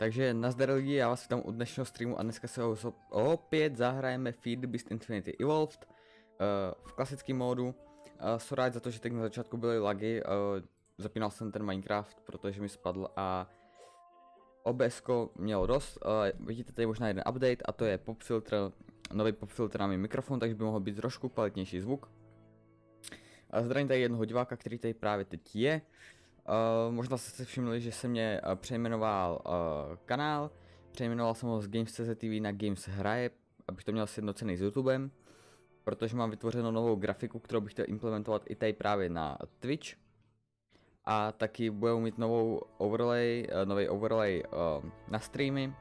Takže nazdar lidi, já vás vítám u dnešního streamu a dneska se opět zahrajeme Feed Beast Infinity Evolved uh, v klasickém módu. Uh, sorry za to, že teď na začátku byly lagy, uh, zapínal jsem ten Minecraft, protože mi spadl a OBS mělo dost. Uh, vidíte tady možná jeden update a to je pop filter, nový pop filter na mý mikrofon, takže by mohl být trošku kvalitnější zvuk. Uh, zdravím tady jednoho diváka, který tady právě teď je. Uh, možná jste si všimli, že se mě uh, přejmenoval uh, kanál, přejmenoval jsem ho z Games.cz TV na Games Hraje, abych to měl sjednocený s YouTubem, protože mám vytvořenou novou grafiku, kterou bych chtěl implementovat i tady právě na Twitch. A taky budou mít novou overlay, uh, nový overlay uh, na streamy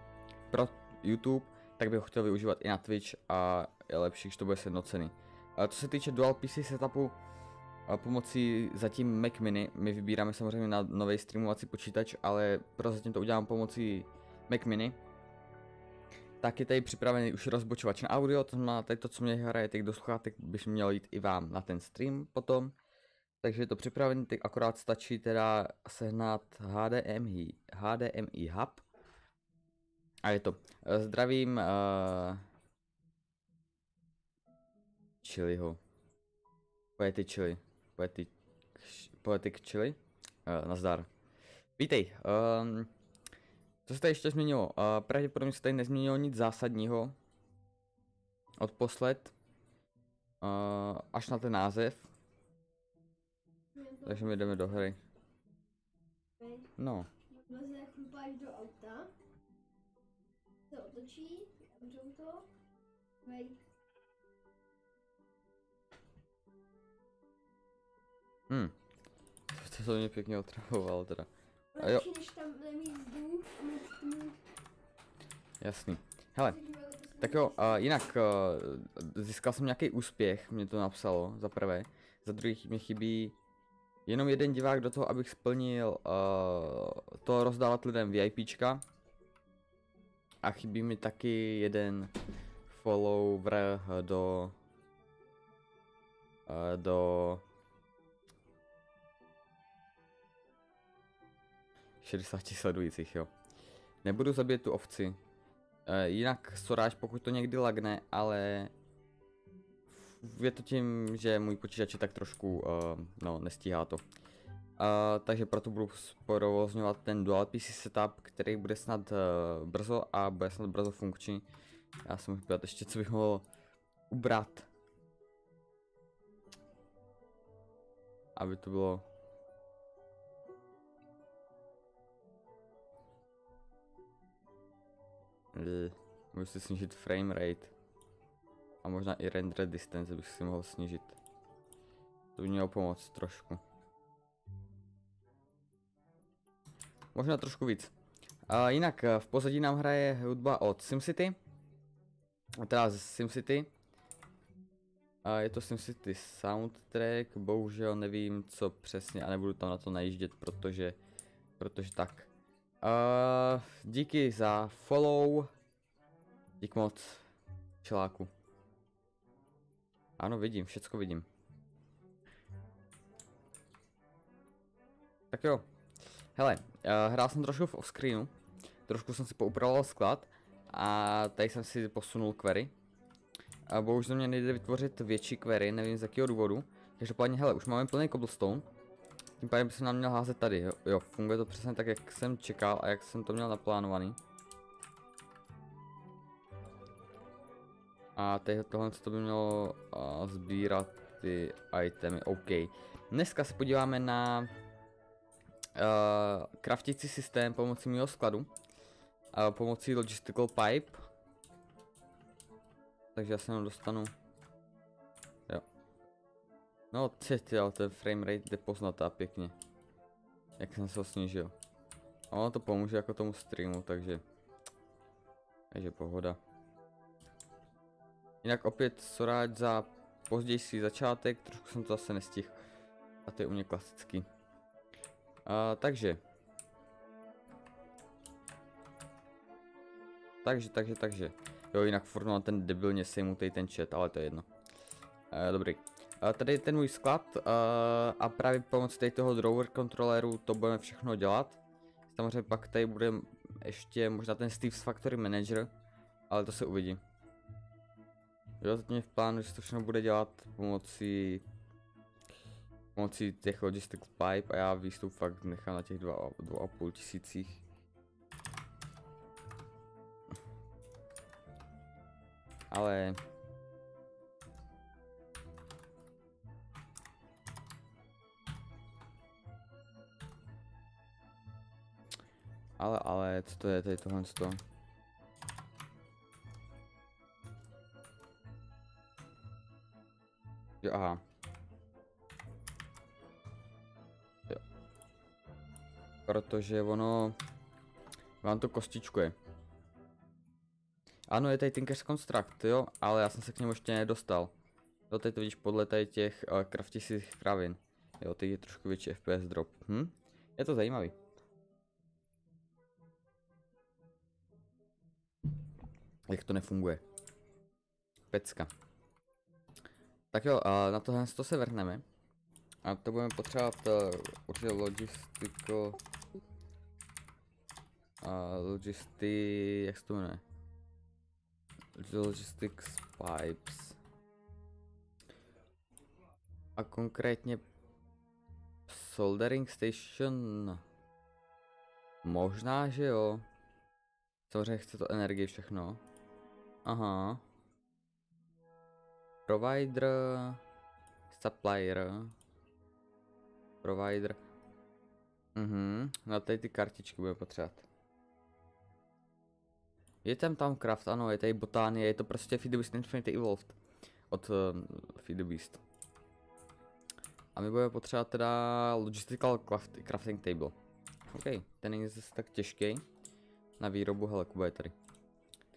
pro YouTube, tak bych ho chtěl využívat i na Twitch a je lepší, když to bude sjednocený. Uh, co se týče Dual PC setupu, pomocí zatím Mac Mini, my vybíráme samozřejmě na nový streamovací počítač, ale prozatím to udělám pomocí Mac Mini. Tak je tady připravený už rozbočovač na audio, to znamená tady to, co mě hraje teď do sluchátek, byš mělo jít i vám na ten stream potom. Takže je to připravený, teď akorát stačí teda sehnat HDMI, HDMI hub. A je to. Zdravím uh, Chiliho. Pojďte Chili. Poetic, Poetic Chili. Uh, nazdar. Vítej. Um, co se tady ještě změnilo? Uh, pravděpodobně se tady nezměnilo nic zásadního. Odposled. Uh, až na ten název. Takže my jdeme do hry. No. Vleze chlupáš do auta, se otočí, to, vej, Hm. To to mě pěkně otravoval teda. A jo. Jasný. Hele, tak jo, uh, jinak uh, získal jsem nějaký úspěch, mě to napsalo, za prvé. Za druhý mi chybí jenom jeden divák do toho, abych splnil uh, to rozdávat lidem VIPčka. A chybí mi taky jeden follower do uh, do 60 sledujících, jo. Nebudu zabít tu ovci. E, jinak soráž, pokud to někdy lagne, ale je to tím, že můj počítač je tak trošku, uh, no, nestíhá to. Uh, takže proto budu provozňovat ten Dual PC setup, který bude snad uh, brzo a bude snad brzo funkční. Já jsem můžu ještě, co bych mohl ubrat. Aby to bylo Můžu si snížit frame rate. A možná i render distance bych si mohl snížit. To by mělo pomoct trošku. Možná trošku víc. A jinak v pozadí nám hraje hudba od SimCity. Teda z SimCity. A je to SimCity soundtrack, bohužel nevím co přesně a nebudu tam na to najíždět, protože, protože tak. Uh, díky za follow. Dík moc, čeláku. Ano, vidím, všecko vidím. Tak jo. Hele, uh, hrál jsem trošku v offscreenu. Trošku jsem si poupravoval sklad. A tady jsem si posunul query. A bohužel mě nejde vytvořit větší query, nevím z jakého důvodu. Každopádně, hele, už máme plný cobblestone. Tím pádem se nám měl házet tady, jo, jo, funguje to přesně tak, jak jsem čekal a jak jsem to měl naplánovaný. A teď tohle to by mělo uh, sbírat ty itemy, OK. Dneska se podíváme na uh, craftící systém pomocí mého skladu. Uh, pomocí logistical pipe. Takže já se jenom dostanu No teď jo, ten frame rate jde poznat a pěkně. Jak jsem se ho snížil. A ono to pomůže jako tomu streamu, takže... Takže pohoda. Jinak opět soráč za pozdější začátek, trošku jsem to zase nestihl. A to je u mě klasický. A, takže. Takže, takže, takže. Jo, jinak furt ten debilně sejmutej ten chat, ale to je jedno. E, dobrý. Uh, tady je ten můj sklad uh, a právě pomocí tady toho drawer kontroleru to budeme všechno dělat. Samozřejmě pak tady bude ještě možná ten Steve's Factory Manager, ale to se uvidí. Jo, teď mě v plánu, že to všechno bude dělat pomocí pomocí těch logistics pipe a já výstup fakt nechám na těch dva, dva a půl tisících. Ale Ale, ale, co to je tady tohle to? Jo, aha. Jo. Protože ono... Vám to kostičkuje. Ano, je tady Tinker's Construct, jo, ale já jsem se k němu ještě nedostal. Jo, tady to vidíš podle tady těch uh, kraftisích kravin. Jo, teď je trošku větší FPS drop. Hm? Je to zajímavý. Jak to nefunguje. Pecka. Tak jo, a na tohle to se vrhneme. A to budeme potřebovat uh, určitě logistiko... A uh, logisty... jak se to jmenuje? Logistics pipes. A konkrétně soldering station. Možná, že jo. Samozřejmě chce to energii všechno. Aha. Provider, supplier, provider. Mhm, na tady ty kartičky bude potřebovat. Je tam tam craft, ano, je tady botánie, je to prostě Feed the Beast Infinity Evolved. Od uh, Feed the Beast. A my budeme potřebovat teda Logistical craft, Crafting Table. OK, ten není zase tak těžký. Na výrobu, hele, je tady.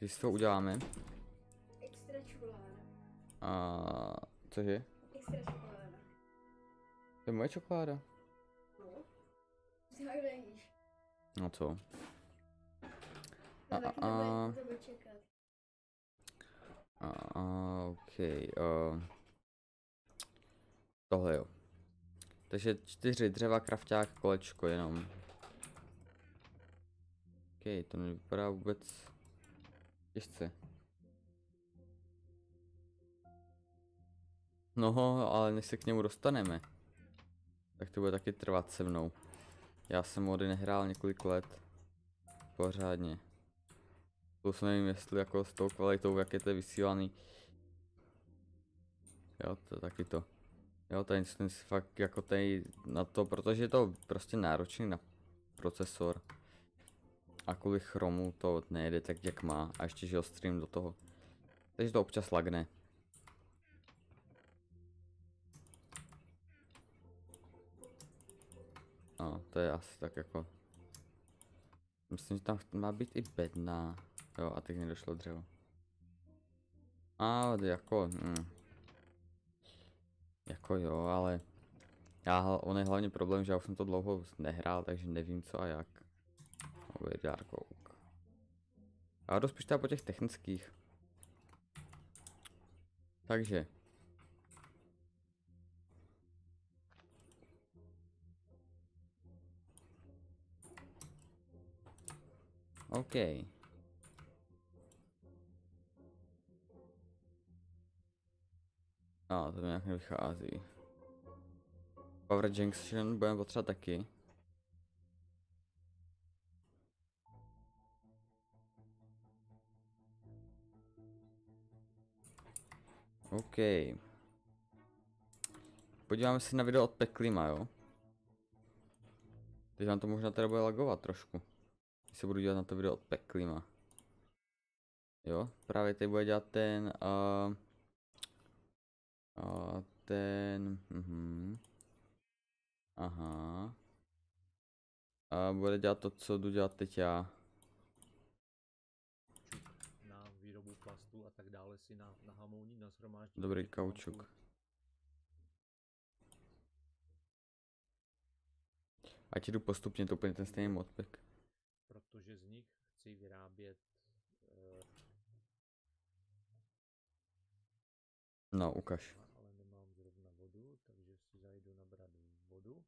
Když si to uděláme. Extra čokoláda. A cože? Extra čokoláda. To je moje čokoláda. No. Ty jak. No co? A- a- nebudu čekat. A, a OK. Uh, tohle jo. Takže čtyři dřeva, krafťák, kolečko jenom. OK, to nevypadá vůbec těžce. No, ale než se k němu dostaneme, tak to bude taky trvat se mnou. Já jsem mody nehrál několik let. Pořádně. Plus nevím, jestli jako s tou kvalitou, jak je to vysílaný. Jo, to taky to. Jo, ten ten si fakt jako tady na to, protože je to prostě náročný na procesor. A kvůli chromu to nejde tak, jak má. A ještě, že stream do toho. Takže to občas lagne. No, to je asi tak jako... Myslím, že tam má být i bedna. Jo, a teď nedošlo dřevo. A jako, hm. Jako jo, ale já, on je hlavně problém, že já už jsem to dlouho nehrál, takže nevím co a jak. Over Dark Oak. A jdu spíš po těch technických. Takže. OK. A to nějak nevychází. Power Junction budeme potřebovat taky. OK. Podíváme se na video od Peklima, jo? Teď nám to možná teda bude lagovat trošku. Když se budu dělat na to video od Peklima. Jo, právě teď bude dělat ten... Uh, a ten... Mhm. Aha. A bude dělat to, co jdu dělat teď já. dále si na, na hamouní, na nashromáždit. Dobrý kaučuk. A ti jdu postupně to úplně ten stejný modpack. Protože z nich chci vyrábět... Uh... No, ukaž. Ale nemám zrovna vodu, takže si zajdu nabrat vodu.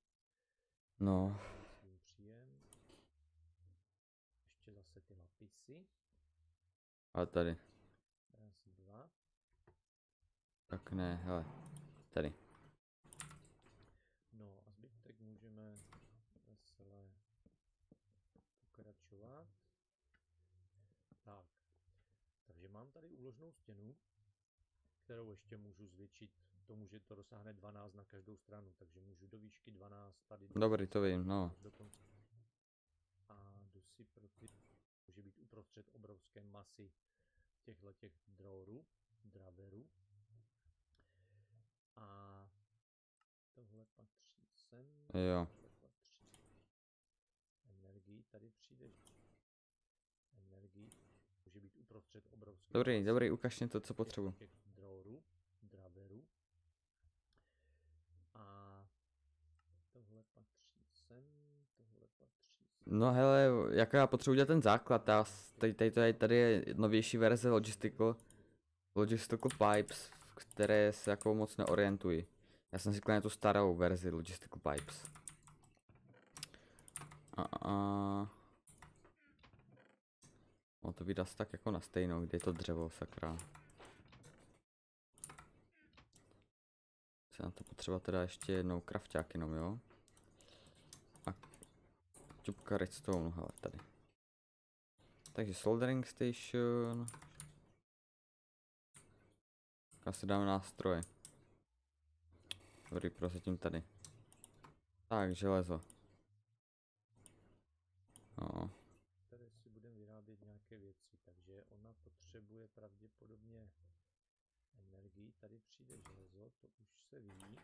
No. Příjem. Ještě zase ty lapisy. A tady. Tak ne, hele. Tady. No a zbytek můžeme veselé pokračovat. Tak, takže mám tady úložnou stěnu, kterou ještě můžu zvětšit tomu, že to dosáhne 12 na každou stranu, takže můžu do výšky 12 tady. do- Dobrý, to vím, no. až do konce. A jdu si pro ty, může být uprostřed obrovské masy těchto těch drorů, draverů. A tohle patří sem. Jo. Patří energii, tady přijde energii, může být uprostřed obrovské Dobrý, dobrý, ukaž mi to, co potřebuji. Těch. A tohle patří sem, tohle patří sem. No hele, jako já potřebuji dělat ten základ, já, tady, tady, tady, tady je novější verze Logistical, Logistical Pipes, které se jako moc neorientuji. Já jsem si klidně tu starou verzi Logistical Pipes. A, a... No to asi tak jako na stejnou, kde je to dřevo, sakra. Se na to potřeba teda ještě jednou krafťák jenom, jo? A Čupka redstone, hele, tady. Takže soldering station. Asi dáme nástroje. Dobrý, prozatím tady. Tak, železo. No, Tady si budeme vyrábět nějaké věci, takže ona potřebuje pravděpodobně energii. Tady přijde železo, to už se ví.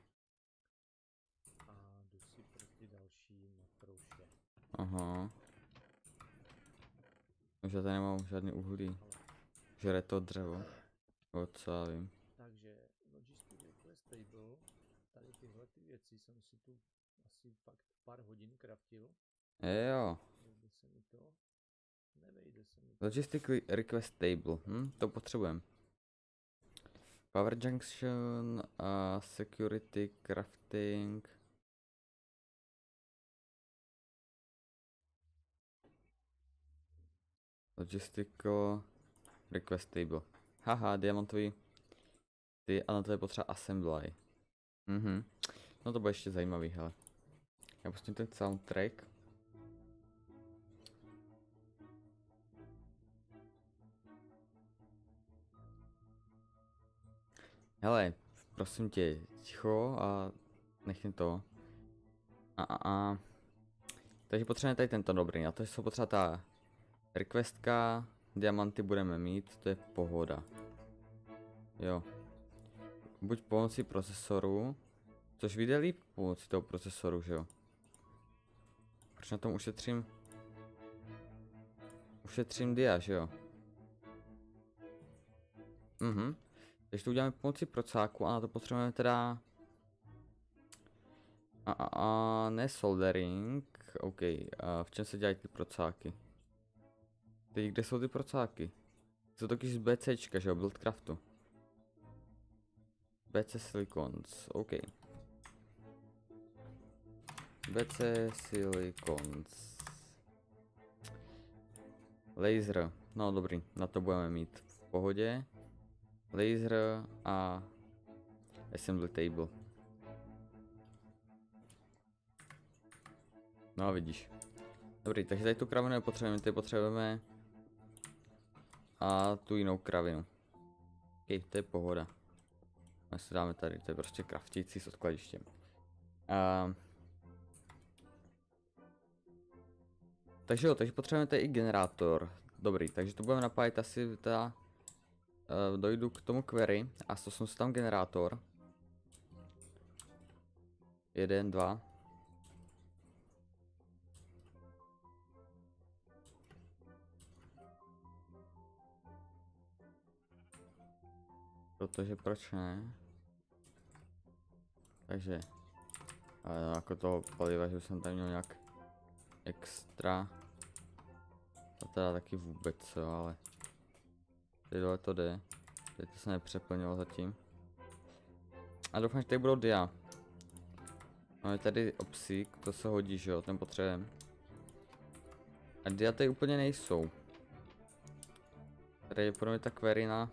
A jdu si pro ty další matrouše. aha. Už já tady nemám žádný uhlí. Žere to dřevo. O co já vím. takže Logistic Request Table, tady věci jsem si tu asi fakt pár hodin kraftil. Jo. Vejde se mi to? Nevejde se mi to. Logistic re- request table, hm, to potřebujeme. Power junction, a security, crafting. Logistical request table. Haha, diamantový. Ty, a na to je potřeba assembly. Mhm. No to bude ještě zajímavý, hele. Já pustím ten soundtrack. Hele, prosím tě, ticho a nechni to. A, a, a. Takže potřebujeme tady tento dobrý, a to jsou potřeba ta requestka, diamanty budeme mít, to je pohoda. Jo. Buď pomocí procesoru, což vyjde líp pomocí toho procesoru, že jo. Proč na tom ušetřím? Ušetřím dia, že jo. Mhm. Takže to uděláme pomocí procáku a na to potřebujeme teda... A, a, a ne soldering, OK, a v čem se dělají ty procáky? Teď kde jsou ty procáky? Jsou to z BCčka, že jo, Buildcraftu. BC Silicons, OK. BC Silicons. Laser, no dobrý, na to budeme mít v pohodě. Laser a assembly table. No a vidíš. Dobrý, takže tady tu kravinu nepotřebujeme, tady potřebujeme a tu jinou kravinu. OK, to je pohoda. My si dáme tady, to je prostě kraftící s odkladištěm. A... Takže jo, takže potřebujeme tady i generátor. Dobrý, takže to budeme napájet asi teda uh, dojdu k tomu query a jsem si tam generátor. Jeden, dva. Protože proč ne? Takže ale jako toho paliva, že jsem tam měl nějak extra. To teda taky vůbec, jo, ale Tady dole to jde. Tady to se nepřeplnilo zatím. A doufám, že tady budou dia. Máme tady obsík, to se hodí, že jo, ten potřebujeme. A dia tady úplně nejsou. Tady je pro mě ta kverina.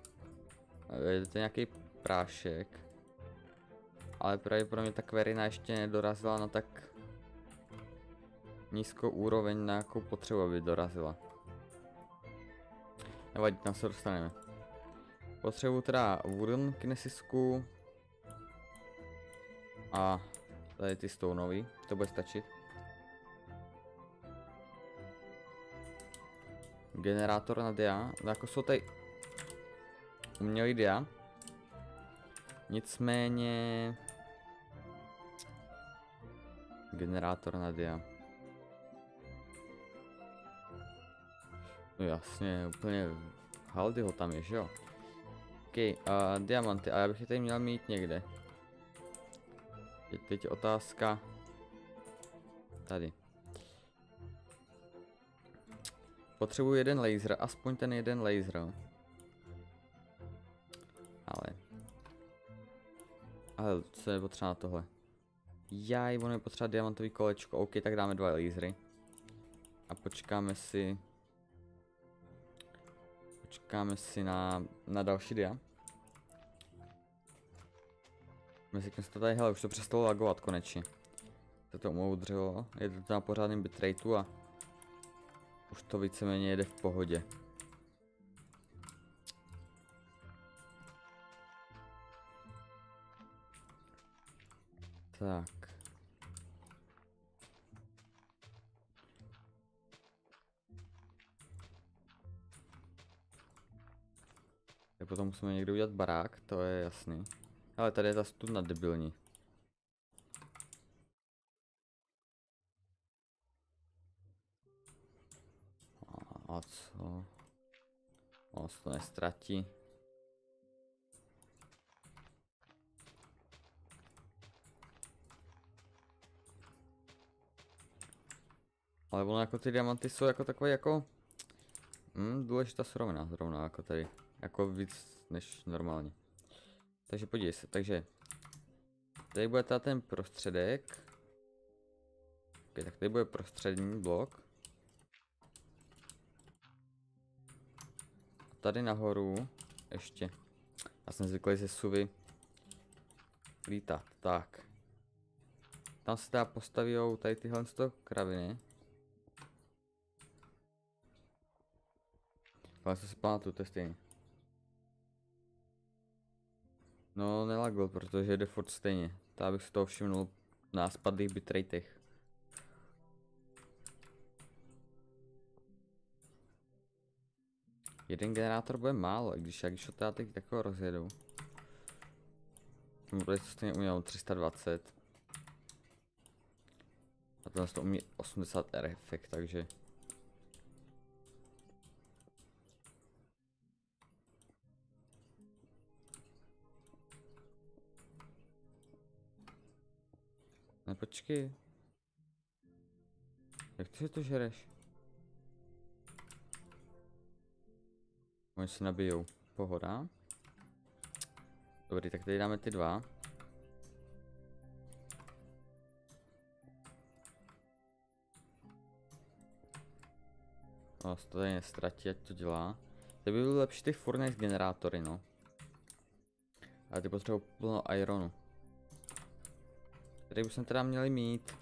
Je to nějaký prášek. Ale pravděpodobně ta kverina ještě nedorazila na tak nízkou úroveň, na jakou potřebu aby dorazila. Nevadí, tam se dostaneme. Potřebuji teda wooden kinesisku. A tady ty stoneový, to bude stačit. Generátor na dia, no jako jsou tady umělý dia. Nicméně generátor na dia. No jasně, úplně haldy ho tam je, že jo? OK, uh, diamanty, a já bych je tady měl mít někde. Je teď otázka. Tady. Potřebuji jeden laser, aspoň ten jeden laser. Ale. Ale co je potřeba na tohle? Jaj, ono je potřeba diamantový kolečko. OK, tak dáme dva lasery. A počkáme si... Počkáme si na, na další dia. Mezi to tady, hele, už to přestalo lagovat konečně. Se to umoudřilo, je to na pořádném bitrateu a už to víceméně jede v pohodě. Tak. Tak potom musíme někde udělat barák, to je jasný. Ale tady je ta studna debilní. A, co? On se to nestratí. Ale ono jako ty diamanty jsou jako takové jako... Hmm, důležitá surovina zrovna jako tady. Jako víc než normálně. Takže podívej se, takže... Tady bude tady ten prostředek. Okay, tak tady bude prostřední blok. A tady nahoru ještě. Já jsem zvyklý ze suvy lítat. Tak. Tam se teda postaví tady tyhle kraviny. Ale to si pamatuju, to je stejný. No, nelagl, protože jde furt stejně. To bych si toho všimnul na spadlých bitratech. Jeden generátor bude málo, i když, jak když to já teď jako rozjedu. Bude to stejně uměl 320. A to to umí 80 R efekt, takže... Ne, počkej. Jak ty si to žereš? Oni se nabijou. Pohoda. Dobrý, tak tady dáme ty dva. No, to tady nestratí, ať to dělá. Tady by byly lepší ty furnace generátory, no. Ale ty potřebují plno ironu. Tady bychom teda měli mít.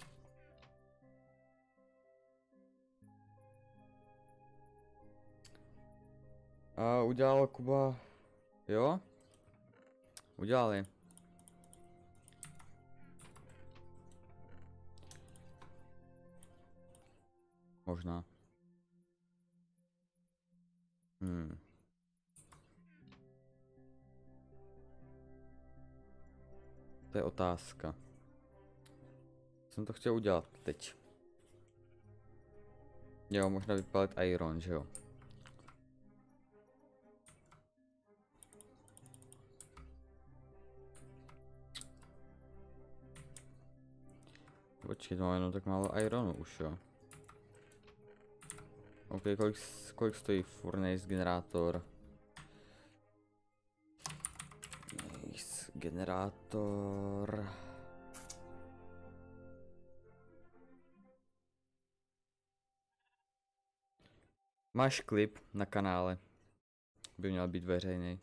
A udělal Kuba. Jo? Udělali. Možná. Hmm. To je otázka jsem to chtěl udělat teď. Jo, možná vypalit iron, že jo. Počkej, mám jenom tak málo ironu už jo. OK, kolik, kolik stojí furnace generátor? Generátor... Máš klip na kanále. by měl být veřejný.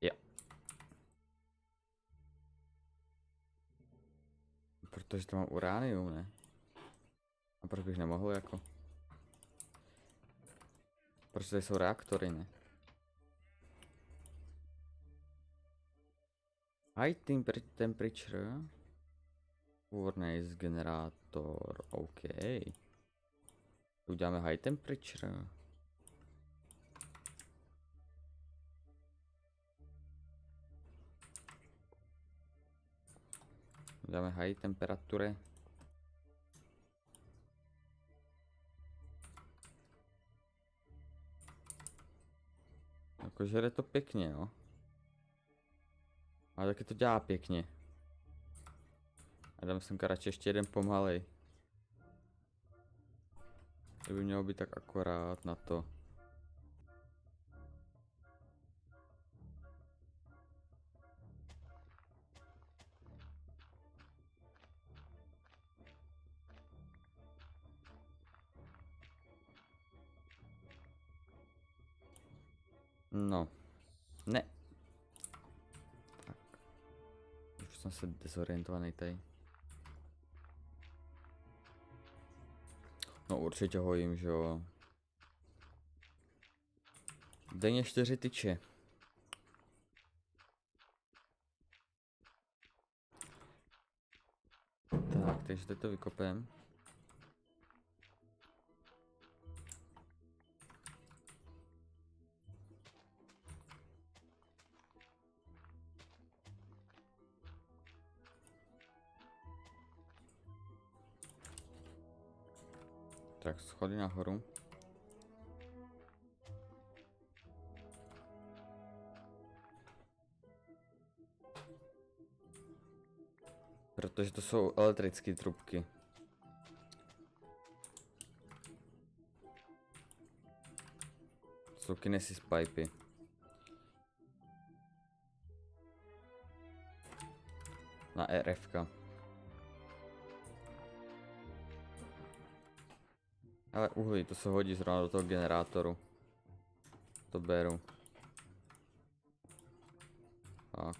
Jo. Protože to mám uránium, ne? A proč bych nemohl jako? Proč tady jsou reaktory, ne? High temper temperature. Furnace generátor, OK. Uděláme high temperature. Uděláme high temperatury. Jakože jde to pěkně, jo. Ale taky to dělá pěkně. Dám sem radši ještě jeden pomalej. To by mělo být tak akorát na to. No. Ne. Tak. Už jsem se dezorientovaný tady. No určitě hojím, že jo. Denně čtyři tyče. Tak, takže teď to vykopem. Tak schody nahoru. Protože to jsou elektrické trubky. Jsou kinesis pipy. Na RFK. Ale uhlí, to se hodí zrovna do toho generátoru. To beru. Tak.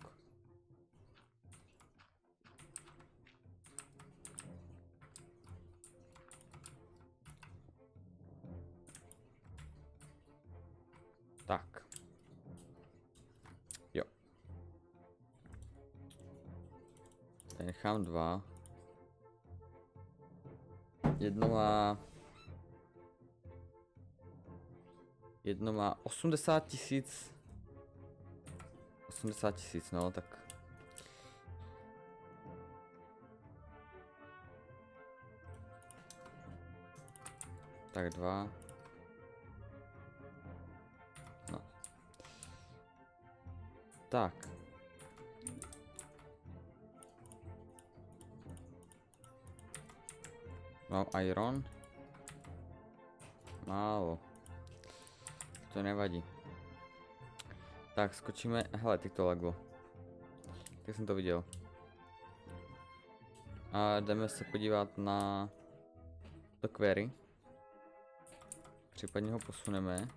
Tak. Jo. Tady nechám dva. Jedno má Jedno má 80 tisíc. 80 tisíc, no, tak. Tak dva. No. Tak. Mám iron. Málo. To nevadí. Tak, skočíme, hele, teď to laglo. Tak jsem to viděl. A jdeme se podívat na to query. Případně ho posuneme.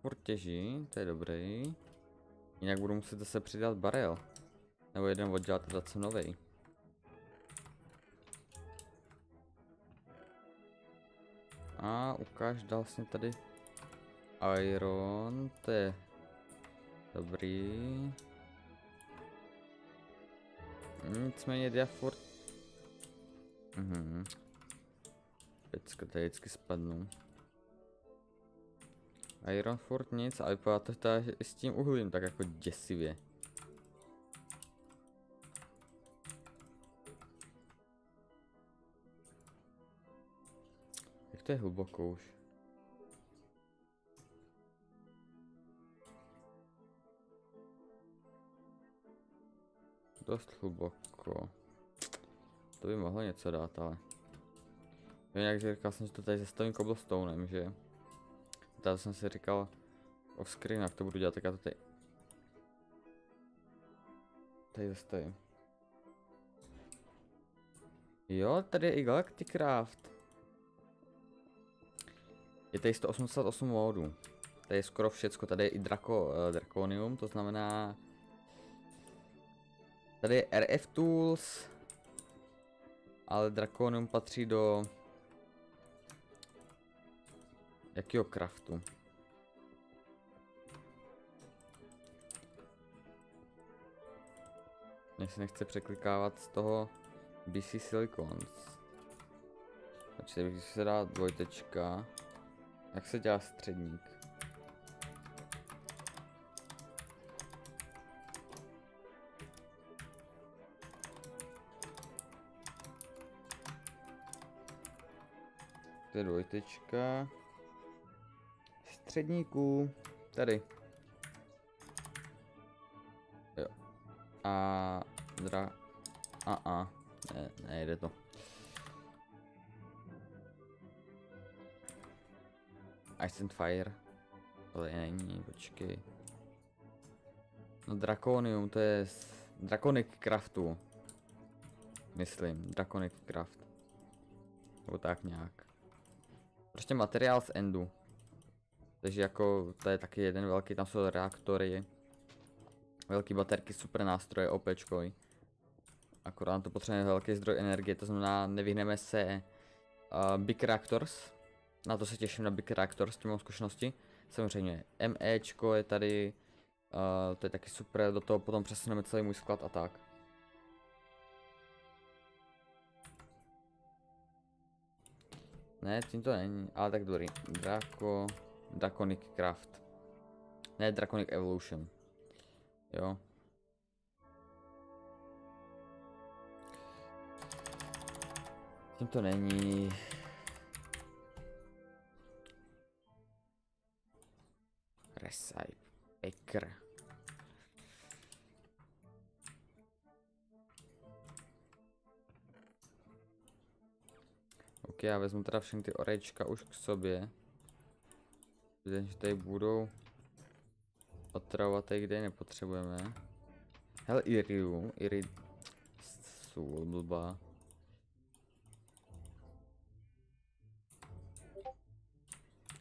Furt těží, to je dobrý. Jinak budu muset zase přidat barel. Nebo jeden oddělat a dát sem novej. A ukáž vlastně tady Iron, to je dobrý. Nicméně já furt... Mhm. Pecka, tady vždycky spadnu. Iron furt nic a vypadá to s tím uhlím tak jako děsivě. To je hluboko už. Dost hluboko. To by mohlo něco dát, ale... Jinak říkal jsem, že to tady zastavím cobblestonem, že? Tady jsem si říkal off screen, jak to budu dělat, tak já to tady... Tady zastavím. Jo, tady je i Galacticraft. Je tady 188 módů. Tady je skoro všecko, tady je i Draco, uh, Draconium, to znamená... Tady je RF Tools, ale Draconium patří do... Jakýho craftu? Mně se nechce překlikávat z toho BC Silicons. Když se dá dvojtečka. Jak se dělá středník? To je dvojtečka. Středníků. Tady. Jo. A dra... A a. Ne, nejde to. Ice and Fire. Ale není, počkej. No Draconium, to je z Draconic Craftu. Myslím, Draconic Craft. Nebo tak nějak. Prostě materiál z Endu. Takže jako, to je taky jeden velký, tam jsou reaktory. Velký baterky, super nástroje, OPčkový. Akorát to potřebujeme velký zdroj energie, to znamená nevyhneme se uh, Big Reactors. Na to se těším na Big Reactors, s tím mám zkušenosti. Samozřejmě MEčko je tady, uh, to je taky super, do toho potom přesuneme celý můj sklad a tak. Ne, tím to není, ale tak dobrý. Draco, Draconic Craft. Ne, Draconic Evolution. Jo. Tím to není. Recipe. Ekr. Ok, já vezmu teda všechny ty orečka už k sobě. Vidím, že tady budou otravovat kde je nepotřebujeme. Hele, Iriu, Iri... Sůl, blbá.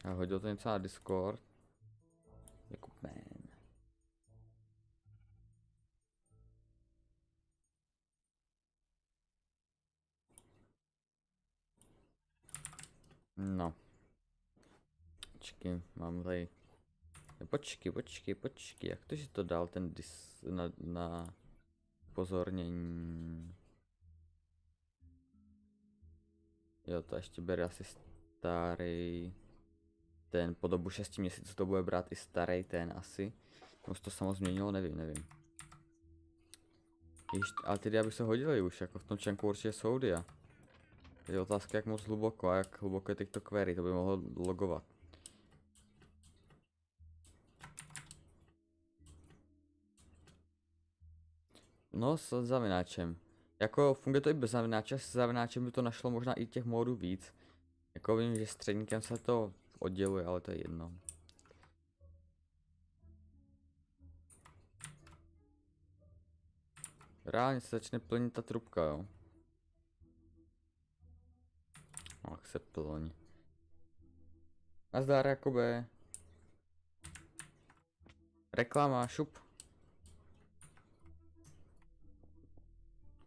A hodil to něco na Discord. No. Počkej, mám tady... Počkej, počkej, počkej, jak to, že to dal ten dis na, na pozornění? Jo, to ještě bere asi starý ten po dobu 6 měsíců to bude brát i starý ten asi. Už to samo změnilo, nevím, nevím. Ještě, ale ty diaby se hodily už, jako v tom čanku určitě jsou dia. Je otázka jak moc hluboko a jak hluboko je TikTok query, to by mohlo logovat. No s zavináčem. Jako funguje to i bez zavináče, s zavináčem by to našlo možná i těch módů víc. Jako vím, že středníkem se to odděluje, ale to je jedno. Reálně se začne plnit ta trubka, jo. Se plň. Nazdar, Jakube. Reklama, šup.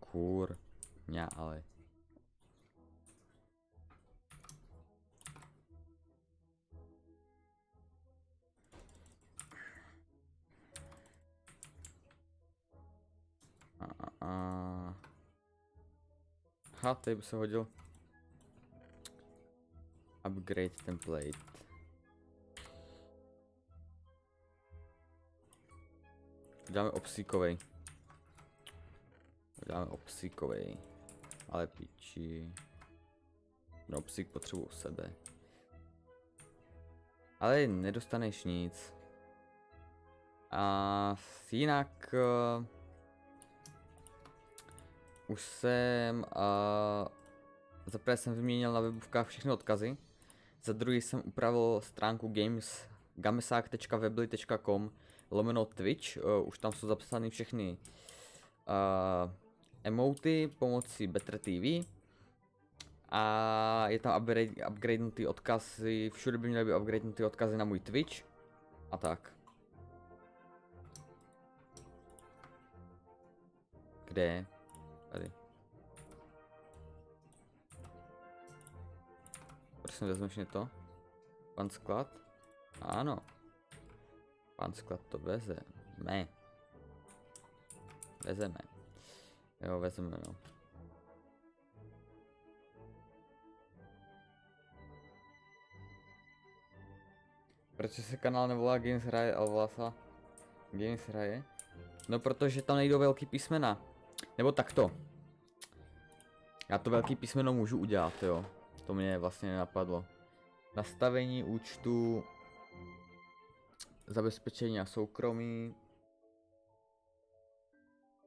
Kur. Ňa, ale. A, a, a. Ha, tady by se hodil. Upgrade template. Dáme obsíkovej. Dáme obsíkovej. Ale piči. No potřebuji u sebe. Ale nedostaneš nic. A jinak... Uh, už jsem... Uh, Zaprvé jsem vyměnil na webovkách všechny odkazy. Za druhý jsem upravil stránku games gamesák.webly.com lomeno Twitch, uh, už tam jsou zapsány všechny uh, emoty pomocí Better TV. A je tam upgrade, upgradenutý odkazy, všude by měly být upgradenutý odkazy na můj Twitch. A tak. Kde je? Prosím, vezmeš mě to? Pan sklad? Ano. Pan sklad to veze. Ne. Vezeme. Jo, vezeme, no. Proč se kanál nevolá Games hraje, ale volá se Games hraje? No protože tam nejdou velký písmena. Nebo takto. Já to velký písmeno můžu udělat, jo. To mě vlastně nenapadlo. Nastavení účtu. Zabezpečení a soukromí.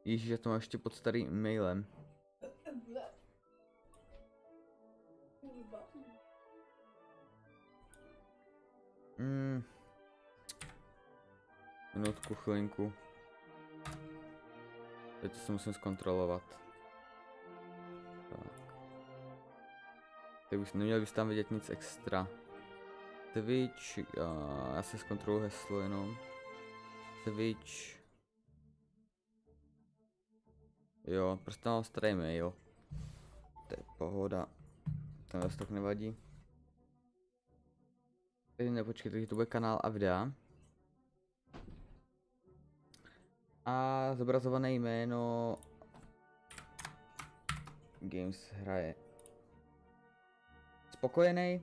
Ježíš, já to mám ještě pod starým mailem. Hmm. Minutku, chvilinku. Teď to si musím zkontrolovat. Teď už neměl bys tam vidět nic extra. Twitch, já, já si zkontroluji heslo jenom. Twitch. Jo, prostě mám starý mail. To je pohoda. Ten vestok nevadí. Teď nepočkej, takže to bude kanál a videa. A zobrazované jméno Games hraje. Spokojený?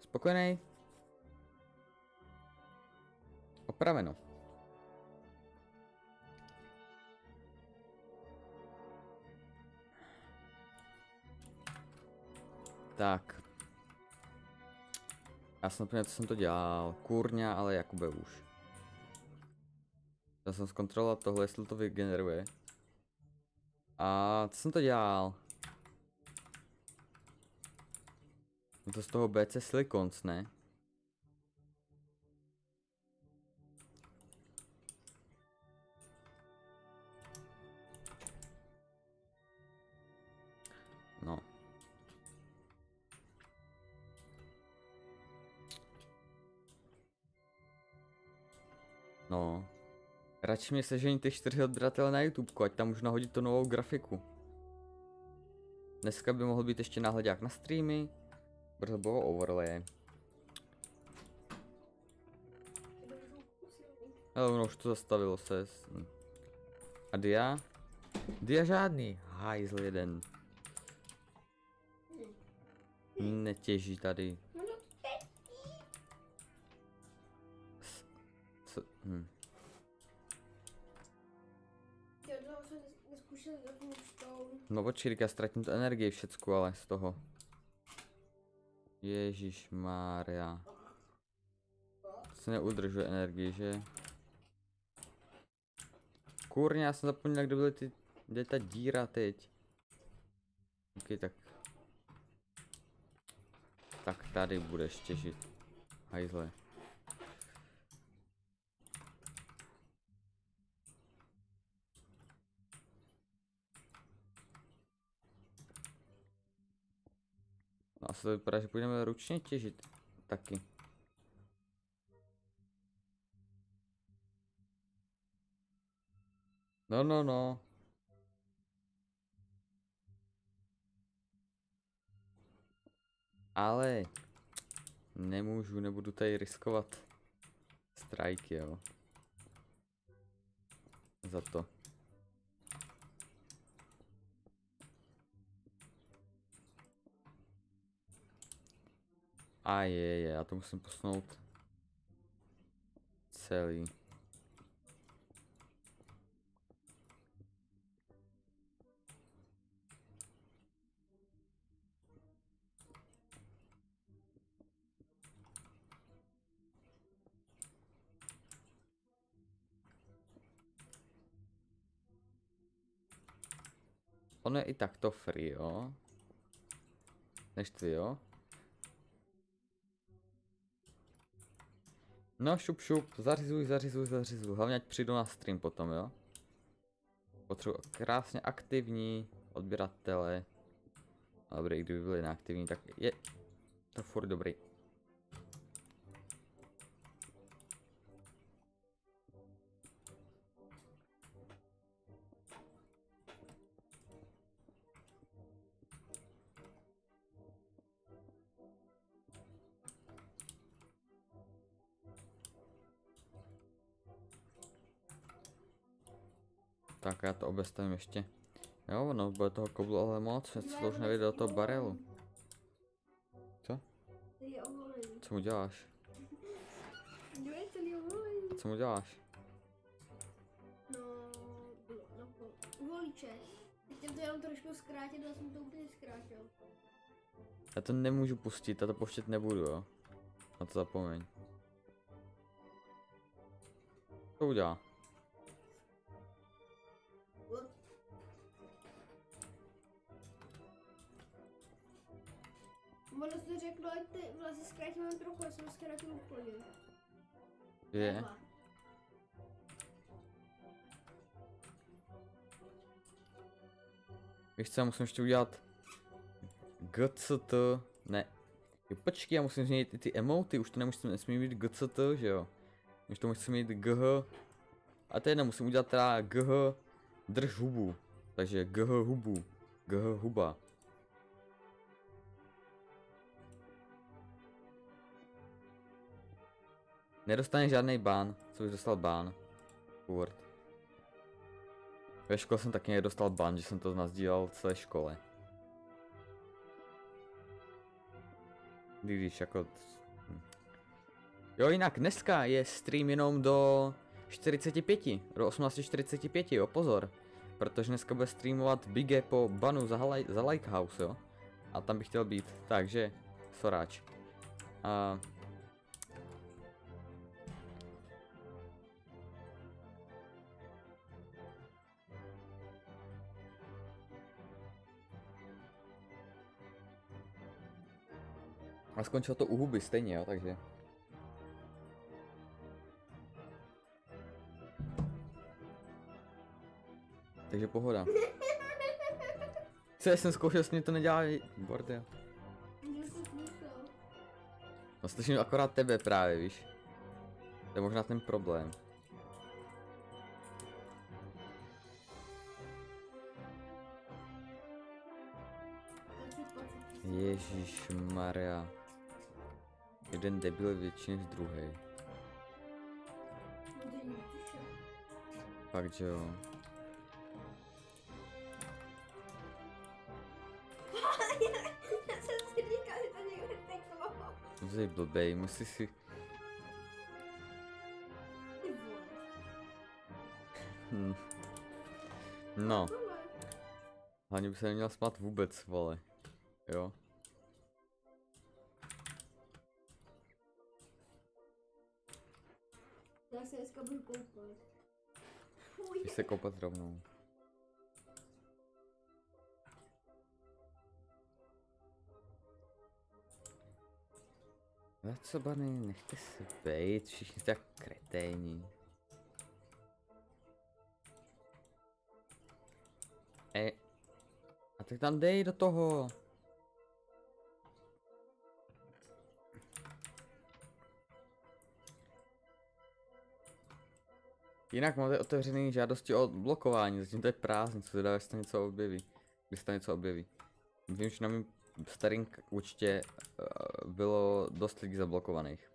Spokojený? Opraveno. Tak. Já jsem úplně, co jsem to dělal. Kurňa, ale Jakube už. Já jsem zkontroloval tohle, jestli to vygeneruje. A co jsem to dělal? Je to z toho BC Silicons, ne? Radši mě sežení ty čtyři odběratele na YouTube, ať tam už nahodit tu novou grafiku. Dneska by mohl být ještě náhledák na streamy. Brzo bylo overlay. Ale ono už to zastavilo se. hm. A dia? Dia žádný. Hajzl jeden. Netěží tady. S- Co? Hm. No počkej, já ztratím tu energii všecku, ale z toho. Ježíš Mária. Se neudržuje energii, že? Kurně, já jsem zapomněl, kde byly ty... Kde ta díra teď? Ok, tak... Tak tady budeš těžit. Hajzle. No asi to vypadá, že půjdeme ručně těžit taky. No, no, no. Ale nemůžu, nebudu tady riskovat strajky, jo. Za to. A je, je, já to musím posunout celý. Ono je i takto free, jo? Než ty, jo? No šup šup, zařizuj, zařizuj, zařizuj. Hlavně ať přijdu na stream potom, jo? Potřebuji krásně aktivní odběratele. Dobrý, kdyby byli neaktivní, tak je to furt dobrý. Já to obestavím ještě. Jo, no, bude toho koblu ale moc, já se to už nevyjde do toho barelu. Co? Co mu děláš? Co mu děláš? No, no. Teď jsem to jenom trošku zkrátil, ale jsem to úplně zkrátil. Já to nemůžu pustit, já to pouštět nebudu, jo. Na to zapomeň. Co udělá? Ono se řeklo, ať ty vlasy zkrátím jen trochu, já jsem zkrátil úplně. Je? Víš co, já musím ještě udělat GCT, ne. Jo, počkej, já musím změnit i ty emoty, už to nemusím, nesmí být GCT, že jo. Už to musím mít GH. A to je jedno, musím udělat teda GH drž hubu. Takže GH hubu. GH huba. Nedostane žádný bán, co bych dostal bán. Furt. Ve škole jsem taky nedostal ban, že jsem to nazdílel celé škole. Když jako... hm. Jo jinak dneska je stream jenom do 45, do 18.45, jo pozor. Protože dneska bude streamovat Bige po banu za, za Lighthouse, jo. A tam bych chtěl být, takže soráč. A... A skončilo to u huby stejně, jo, takže. Takže pohoda. Co jsem zkoušel, s mě to nedělá bordel. No slyším akorát tebe právě, víš. To je možná ten problém. Ježíš Maria. Jeden debil větší než druhý. Fakt, že jo. Já jsem si. Jsi blbej, musí si... Hm. No, hlavně by se neměl smát vůbec, vole. Jo. Dneska budu koupat. Chceš se kopat rovnou. No co, Bany, nechte se bejt, všichni tak kreténi. E, a tak tam dej do toho. Jinak máte otevřený žádosti o odblokování, zatím to je prázdný, co teda, jestli něco objeví. Když tam něco objeví. Vím, že na mém starém k- účtě uh, bylo dost lidí zablokovaných.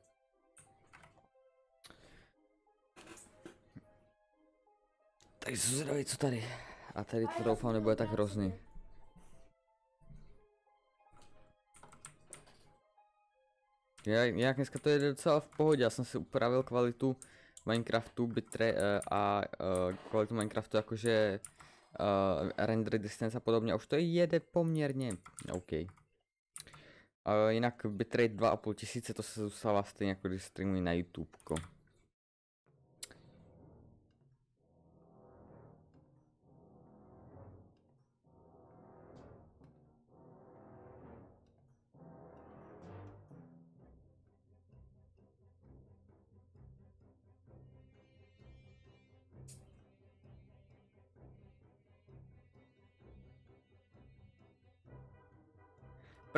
Takže jsem zvědavý, co tady. A tady to doufám nebude tak hrozný. Já, jak dneska to je docela v pohodě, já jsem si upravil kvalitu Minecraftu, bitrate uh, a uh, kvalitu Minecraftu jakože uh, render distance a podobně, už to jede poměrně OK. Uh, jinak bitrate 2,5 tisíce, to se zůstává stejně jako když streamuji na YouTube.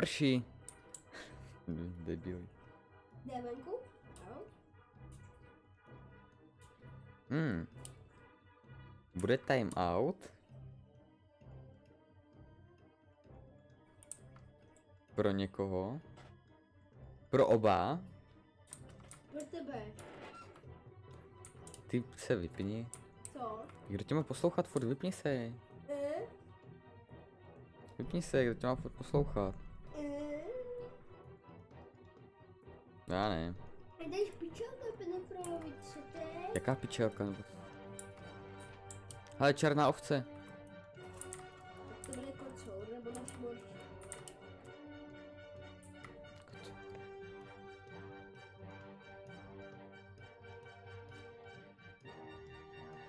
Prší. Debil. Jde venku? Hmm. Bude time out. Pro někoho. Pro oba. Pro tebe. Ty se vypni. Co? Kdo tě má poslouchat furt? Vypni se. E? Vypni se, kdo tě má furt poslouchat. Já ne. A jdeš pičelka co to je? Jaká pičelka? Nebo... Ale černá ovce. To bude kocour, nebo náš.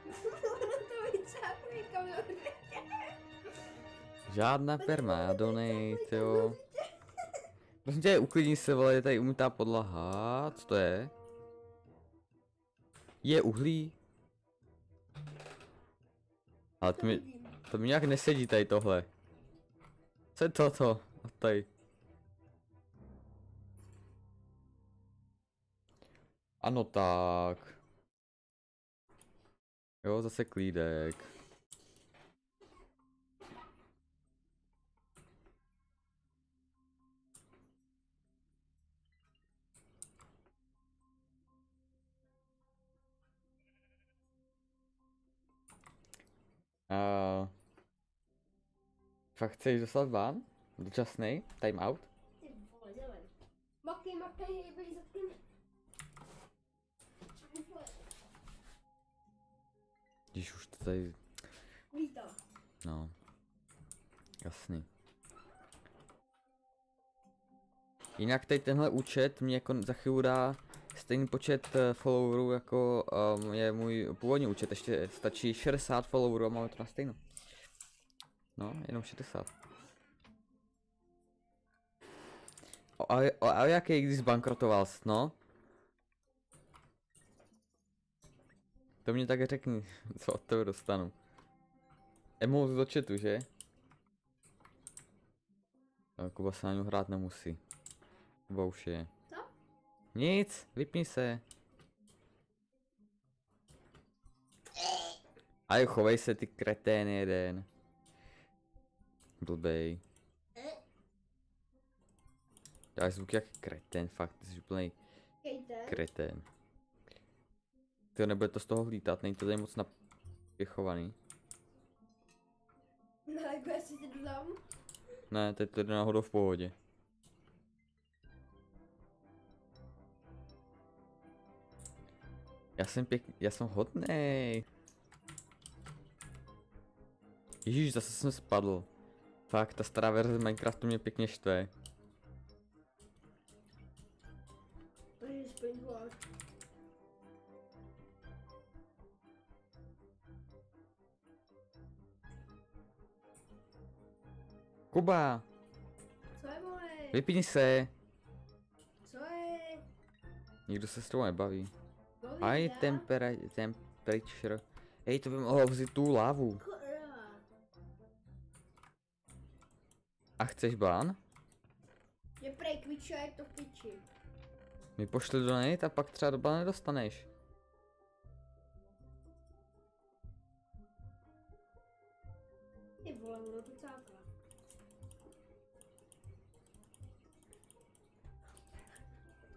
Žádná perma, já donate, jo. Prosím tě, uklidni se, vole, je tady umytá podlaha. Co to je? Je uhlí? Ale to mi, to mi nějak nesedí tady tohle. Co je toto? A tady. Ano tak. Jo, zase klídek. Uh, fakt chceš dostat van? Dočasný? Time out? Ty vole. Makej, makej, byli Když už to tady, Vítá. no. Jasný. Jinak tady tenhle účet mě jako za chvíli dá stejný počet eh, followerů jako um, je můj původní účet, ještě stačí 60 followerů a máme to na stejno. No, jenom 60. O, a, o, a jaký když zbankrotoval jsi, no? To mě tak řekni, co od tebe dostanu. Emote do chatu, že? Kuba se na hrát nemusí. Kuba už je. Nic, vypni se. A jo, chovej se ty kretén jeden. Blbej. Dáš zvuk jak kretén, fakt, ty jsi úplnej Kejte. kretén. Ty nebude to z toho hlítat, není to tady moc napěchovaný. No, jako já si. Ne, teď to jde náhodou v pohodě. Já jsem pěkný, já jsem hodnej. Ježíš, zase jsem spadl. Fakt, ta stará verze Minecraftu mě pěkně štve. Kuba, Co je vole? vypni se. Co je? Nikdo se s tebou nebaví. High tempera temperature. Hej, to by mohlo vzít tu lávu. A chceš bán? Je prej kvičo, jak to v piči. Mi pošli do nej a pak třeba do bán nedostaneš. Ty vole, to cáká.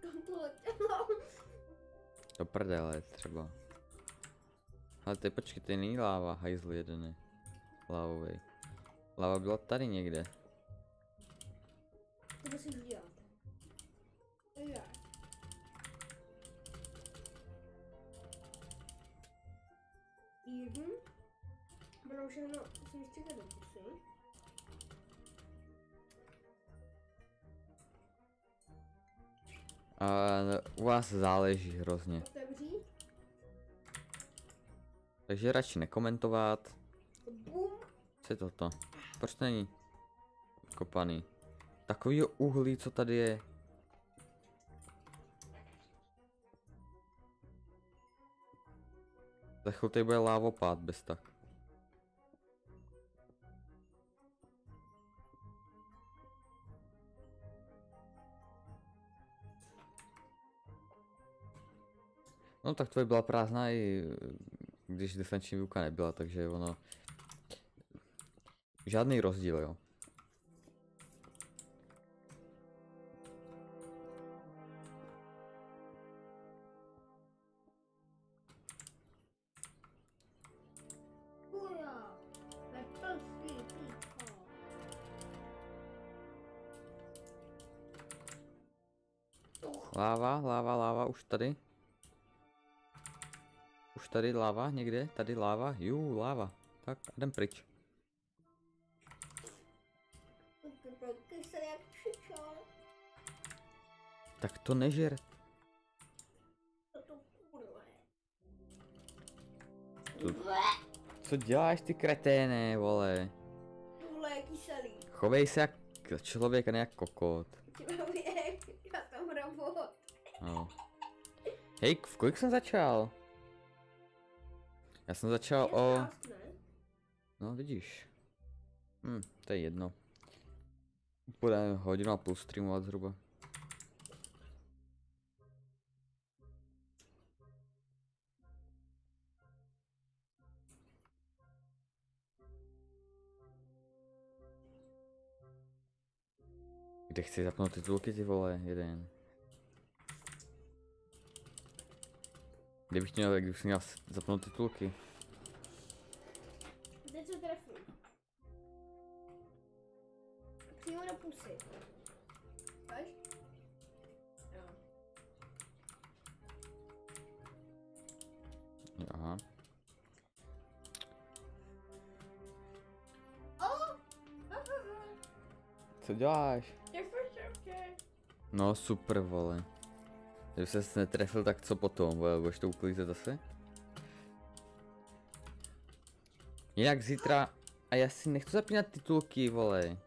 Kam to letělo? Do prdele třeba. Ale ty počkej, to není láva, hajzl jeden Lávovej. Láva byla tady někde. To musíš dělat. Jeden. Bylo všechno, si ještě do A u vás záleží hrozně. Takže radši nekomentovat. Bum. Co je toto? Proč to není kopaný? Takový uhlí, co tady je. Za chvíli tady bude lávopád bez tak. Tak tvoje byla prázdná i když distanční výuka nebyla, takže ono... Žádný rozdíl, jo. Láva, láva, láva, už tady. Tady láva někde? Tady láva? Jú, láva. Tak, jdem pryč. Tak to nežer. To- Co děláš ty kreténe, vole? Tohle je kyselý. Chovej se jak člověk a ne jak kokot. Člověk, já jsem robot. No. Hej, v kolik jsem začal? Já jsem začal o... No vidíš. Hm, to je jedno. Bude hodinu a půl streamovat zhruba. Kde chci zapnout titulky ty vole, jeden. Kdybych měl, kdybych měl s- zapnout titulky. Teď se trefuj. Přímo do pusy. Víš? Jo. Aha. Oh! Co děláš? Je furt No super vole. Kdyby ses netrefil, tak co potom, budeš to uklízet zase? Jinak zítra, a já si nechci zapínat titulky, vole.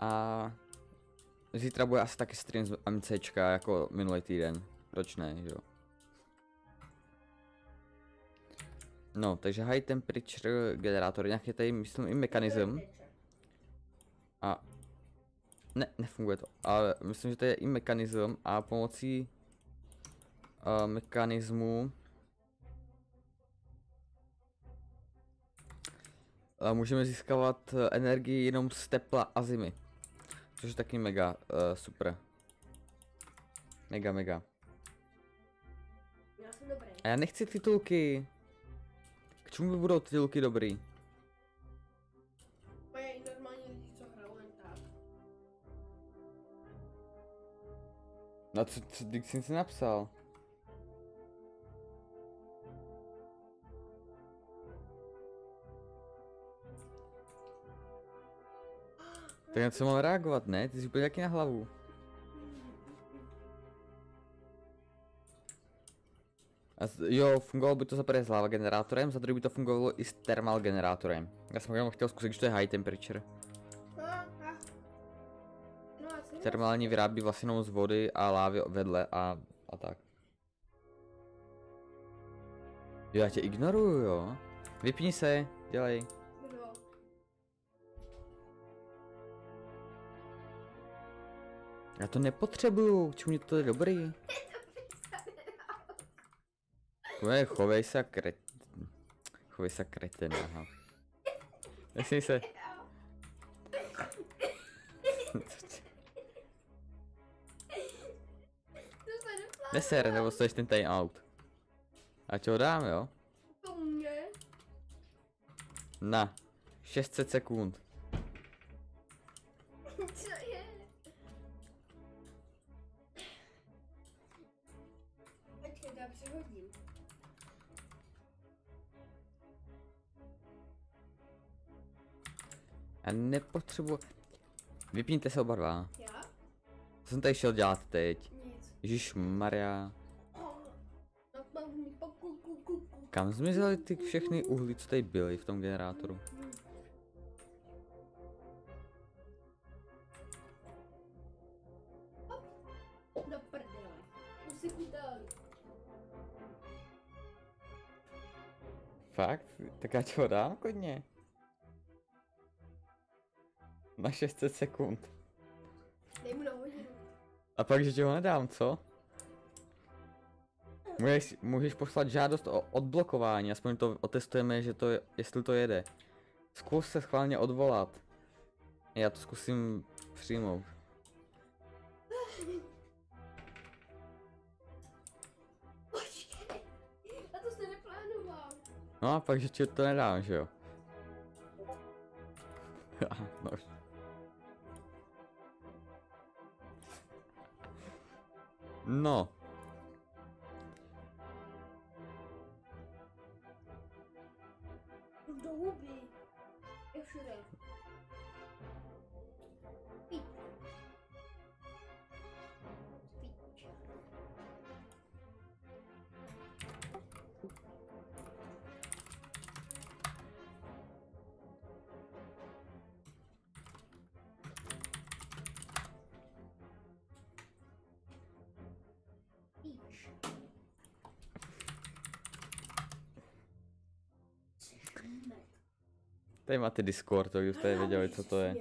A zítra bude asi taky stream z MCčka, jako minulý týden. Proč ne, jo? No, takže high temperature generátor, nějak je tady, myslím, i mechanism. A ne, nefunguje to. Ale myslím, že to je i mechanism a pomocí uh, mechanismu uh, můžeme získávat uh, energii jenom z tepla a zimy. Což je taky mega uh, super. Mega, mega. Já jsem dobrý. A já nechci titulky. K čemu by budou titulky dobrý? No co, co když jsi si napsal? Tak na co mám reagovat, ne? Ty jsi byl jaký na hlavu. A jo, fungovalo by to za prvé s lava generátorem, za druhé by to fungovalo i s thermal generátorem. Já jsem chtěl zkusit, když to je high temperature. Termální vyrábí vlastně jenom z vody a lávy vedle a, a tak. Jo, já tě ignoruju, jo. Vypni se, dělej. Já to nepotřebuju, čemu to je dobrý? Tvoje, chovej se kret... Chovej se kreten, aha. Nesmí se. Neser, nebo chceš ten time out. A čo dám, jo? To mě. Na. 600 sekund. Co je? Počkej, já přehodím. Já nepotřebuji. Vypněte se oba dva. Já? Co jsem tady šel dělat teď? Ježíš Maria. Kam zmizely ty všechny uhlí, co tady byly v tom generátoru? Fakt? Tak já ti ho dám kodně. Na 600 sekund. Dej mu. A pak, že ti ho nedám, co? Můžeš, můžeš poslat žádost o odblokování, aspoň to otestujeme, že to, je- jestli to jede. Zkus se schválně odvolat. Já to zkusím přijmout. No a pak, že ti to nedám, že jo? no. No, tady máte Discord, to už jste věděli, co to je.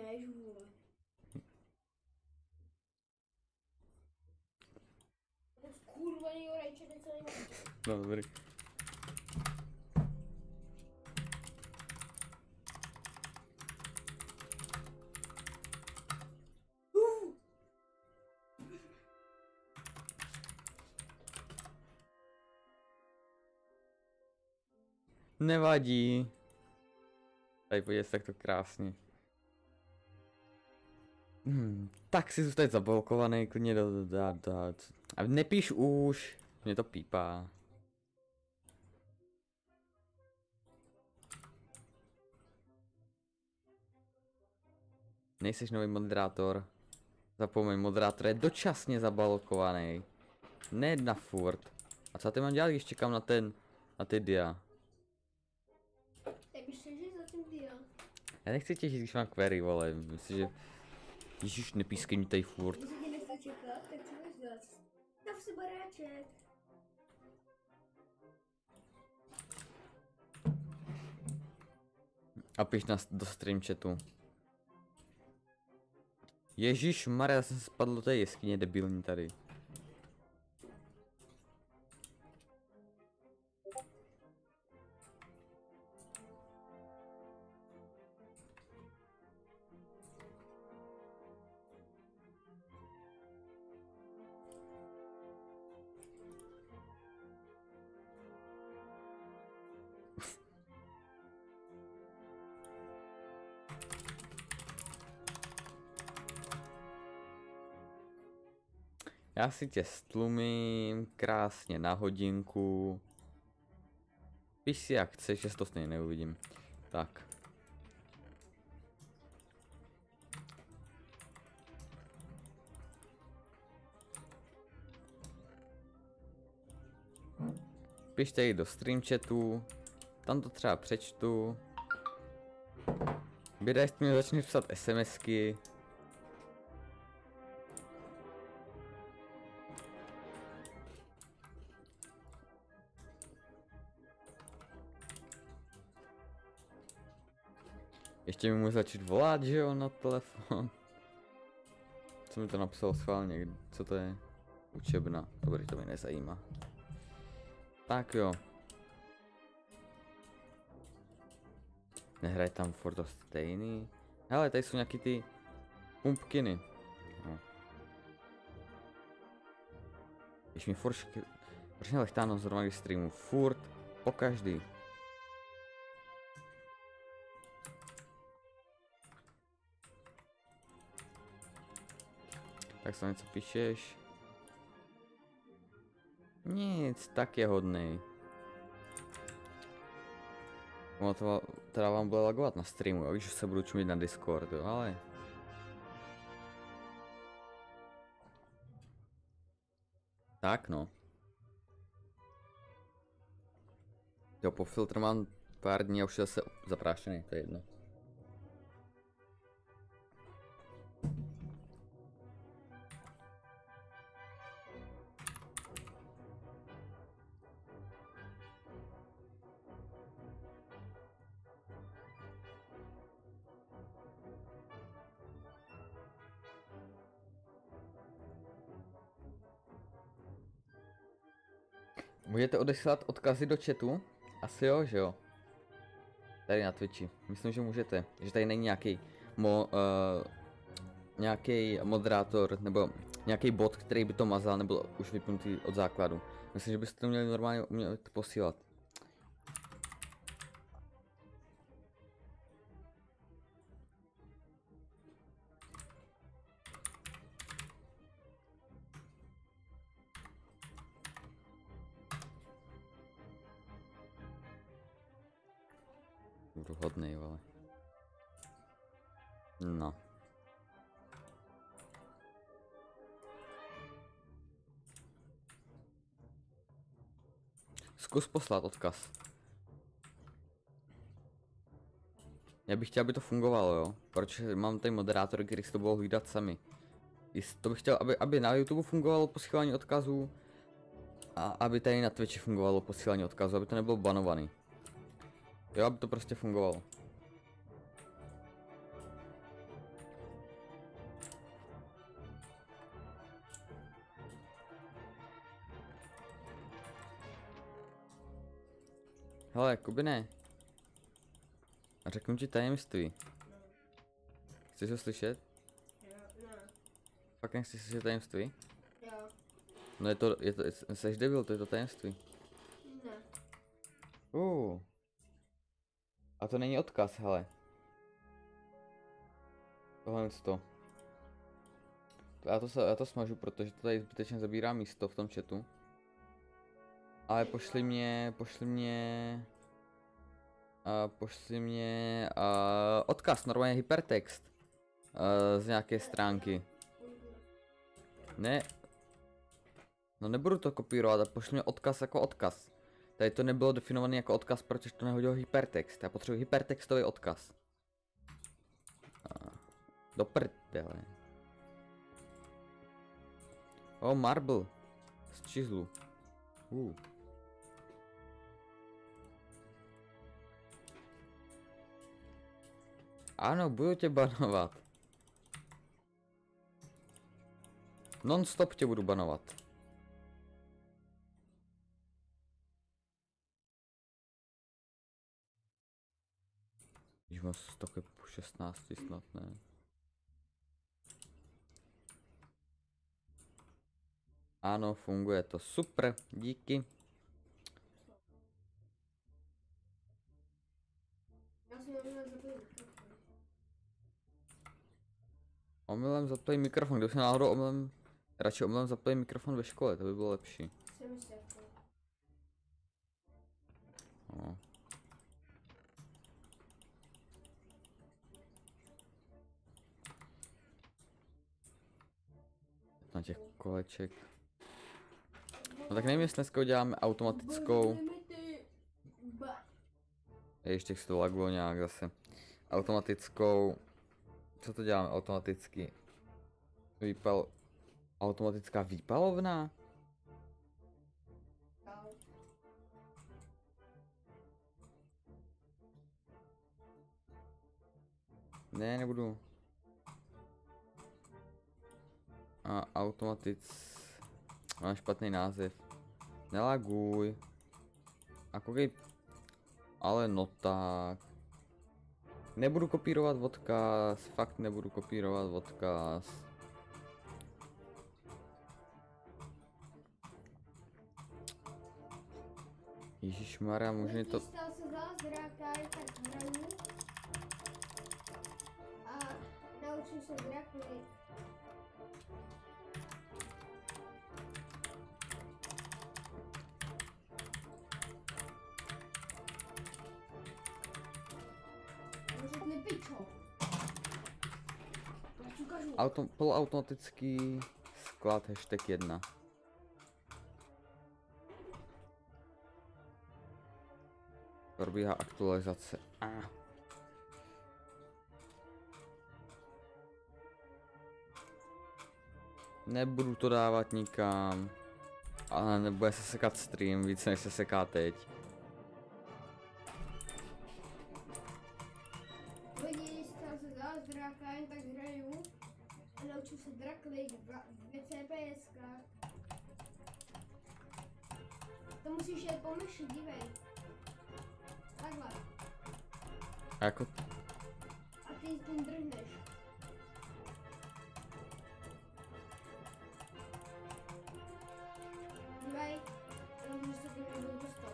No, dobrý. Nevadí. Tady podívej se, tak to krásně. Hmm, tak si zůstaň zablokovaný, klidně do, do, do, A nepíš už, mě to pípá. Nejseš nový moderátor. Zapomeň, moderátor je dočasně zabalokovaný. Ne na furt. A co ty mám dělat, když čekám na ten, na ty dia? Já nechci těžit, když mám query, vole. Myslím, že... Ježiš, nepískej mi tady furt. Když tě nechce čekat, tak co máš dělat? Stav si baráček. A piš nás do stream chatu. Ježíš Maria, já jsem spadl do té jeskyně debilní tady. Já si tě stlumím krásně na hodinku. Píš si jak chceš, že to stejně neuvidím. Tak. Pište ji do stream chatu, tam to třeba přečtu. Běda, mi začneš psat SMSky. Ještě mi může začít volat, že jo, na telefon. Co mi to napsal schválně, co to je? Učebna, dobrý, to mi nezajímá. Tak jo. Nehraje tam furt to stejný. Hele, tady jsou nějaký ty pumpkiny. No. Když mi furt. Proč mě lechtáno zrovna když streamu? Furt, po každý. Tak se něco píšeš? Nic, tak je hodný. Ono to teda vám bude lagovat na streamu, jo, když se budu čumit na Discord, jo, ale... Tak no. Jo, po filtr mám pár dní a už je zase zaprášený, to je jedno. Můžete odeslat odkazy do chatu? Asi jo, že jo. Tady na Twitchi. Myslím, že můžete. Že tady není nějaký mo, uh, nějaký moderátor nebo nějaký bot, který by to mazal, nebo už vypnutý od základu. Myslím, že byste to měli normálně umět posílat. Budu hodnej, vole. No. Zkus poslat odkaz. Já bych chtěl, aby to fungovalo, jo. Proč mám tady moderátory, který si to budou hlídat sami. To bych chtěl, aby, aby na YouTube fungovalo posílání odkazů a aby tady na Twitchi fungovalo posílání odkazů, aby to nebylo banovaný. Jo, aby to prostě fungovalo. Hele, Kubine. A řeknu ti tajemství. Chceš ho slyšet? Jo, ne. Fakt nechceš slyšet tajemství? Jo, No je to, je to, jsi debil, to je to tajemství. ne. Uh. A to není odkaz, hele. Tohle to. Já to, se- já to smažu, protože to tady zbytečně zabírá místo v tom chatu. Ale pošli mě, pošli mě... A pošli mě uh, odkaz, normálně hypertext. Uh, z nějaké stránky. Ne. No nebudu to kopírovat a pošli mě odkaz jako odkaz. Tady to nebylo definované jako odkaz, protože to nehodil hypertext. Já potřebuji hypertextový odkaz. Do prdele. O, marble. Z číslu. Uh. Ano, budu tě banovat. Non-stop tě budu banovat. Když mám takové po 16 snad ne. Ano, funguje to super, díky. Omylem zapoj mikrofon, kdyby se náhodou omylem, radši omylem zapoj mikrofon ve škole, to by bylo lepší. No. Na těch koleček. No tak nevím, jestli dneska uděláme automatickou. Ještě si to laglo nějak zase. Automatickou. Co to děláme automaticky? Výpal. Automatická výpalovna? Ne, nebudu. A automatic... Mám špatný název. Nelaguj. A koukej. Ale no tak. Nebudu kopírovat odkaz, fakt nebudu kopírovat odkaz. Ježíš Maria, může to... Stal se tak. A se. Řekni pičo. Auto, poloautomatický sklad hashtag 1. Probíhá aktualizace. Ah. Nebudu to dávat nikam. Ale nebude se sekat stream víc než se seká teď. Draklit v 2 CPS. To musíš jet po myši, dívej. Takhle. A jako, A ty tím drhneš. Dívej. Jenom, že se tím nebudu dostat.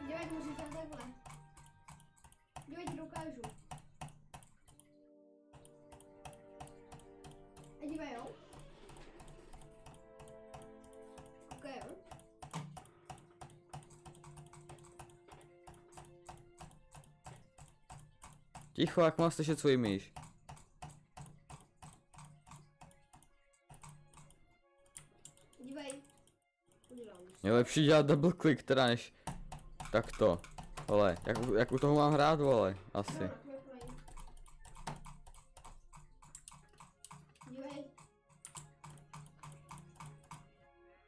Dívej, musíš tam takhle. Ticho, jak mám slyšet svůj myš? Dívej. Je lepší dělat double click teda než takto. Vole, jak, u- jak u toho mám hrát, vole, asi.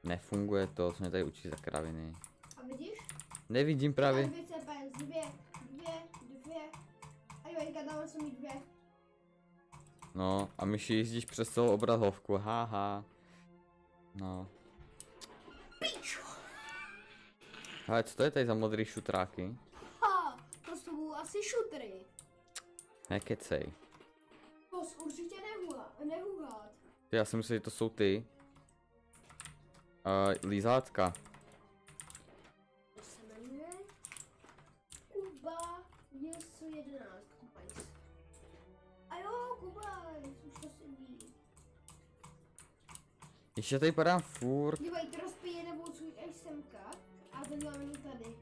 Nefunguje to, co mě tady učí za kraviny. A vidíš? Nevidím právě. dvě, dvě, dvě. Dvě. No, a myši jízdíš přes celou obrazovku, haha. No. Hele, co to je tady za modrý šutráky? Ha, to jsou asi šutry. Nekecej. To jsi určitě nehuhát. Já si myslím, že to jsou ty. Uh, lízátka. Ještě tady padám furt. Dívej, Dívejte, rozpije nebo až semka a ten není tady.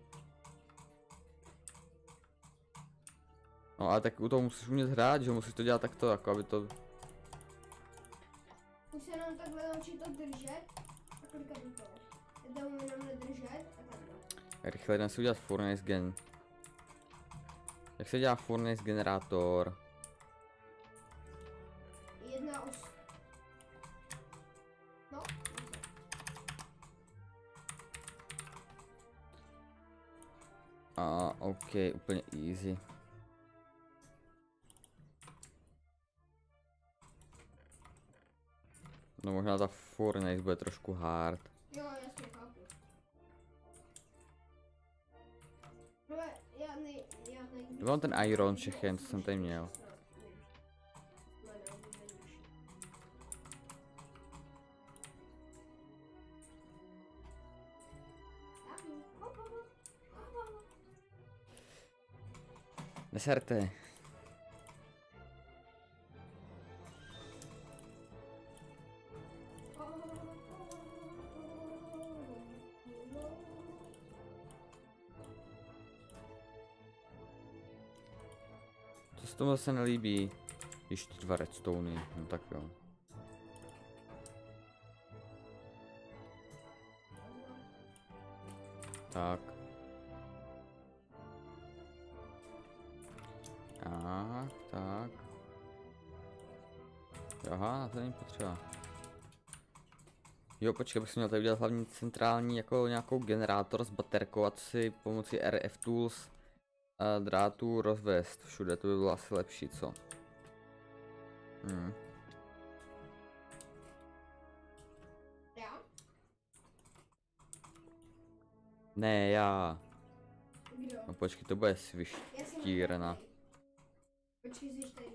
No ale tak u toho musíš umět hrát, že musíš to dělat takto, jako aby to... Musíš jenom takhle naučit to držet a klikat do toho. Tam jenom nedržet a takhle. Rychle jdem si udělat furnace gen. Jak se dělá furnace generátor? 1.8 A ok, úplně easy. No možná ta furnace bude trošku hard. jo, jasně, chápu. Ale já nej, já nej... To mám ten iron všechen, co jsem tady měl. Neserte. Co se tomu zase nelíbí? Ještě dva redstony, no tak jo. Tak. Tak, tak. Aha, to není potřeba. Jo, počkej, bych si měl tady udělat hlavní centrální jako nějakou generátor s baterkou a to si pomocí RF Tools a drátů rozvést všude, to by bylo asi lepší, co? Hmm. Já? Ne, já. Kdo? No počkej, to bude Já svištírna. na Počkej, jsi tady.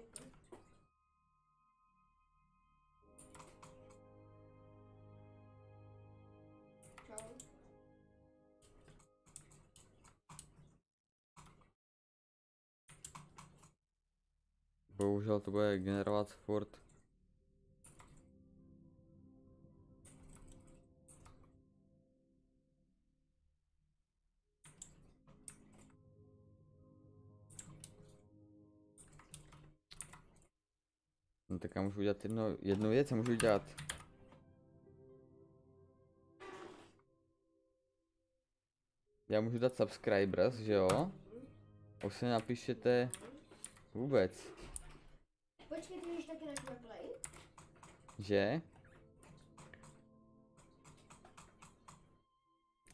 Čau. Bohužel to bude generovat furt. No tak já můžu udělat jedno, jednu věc, já můžu udělat. Já můžu dát subscribers, že jo? A Už se napíšete vůbec, Počkej, ty jdeš taky na Play? že?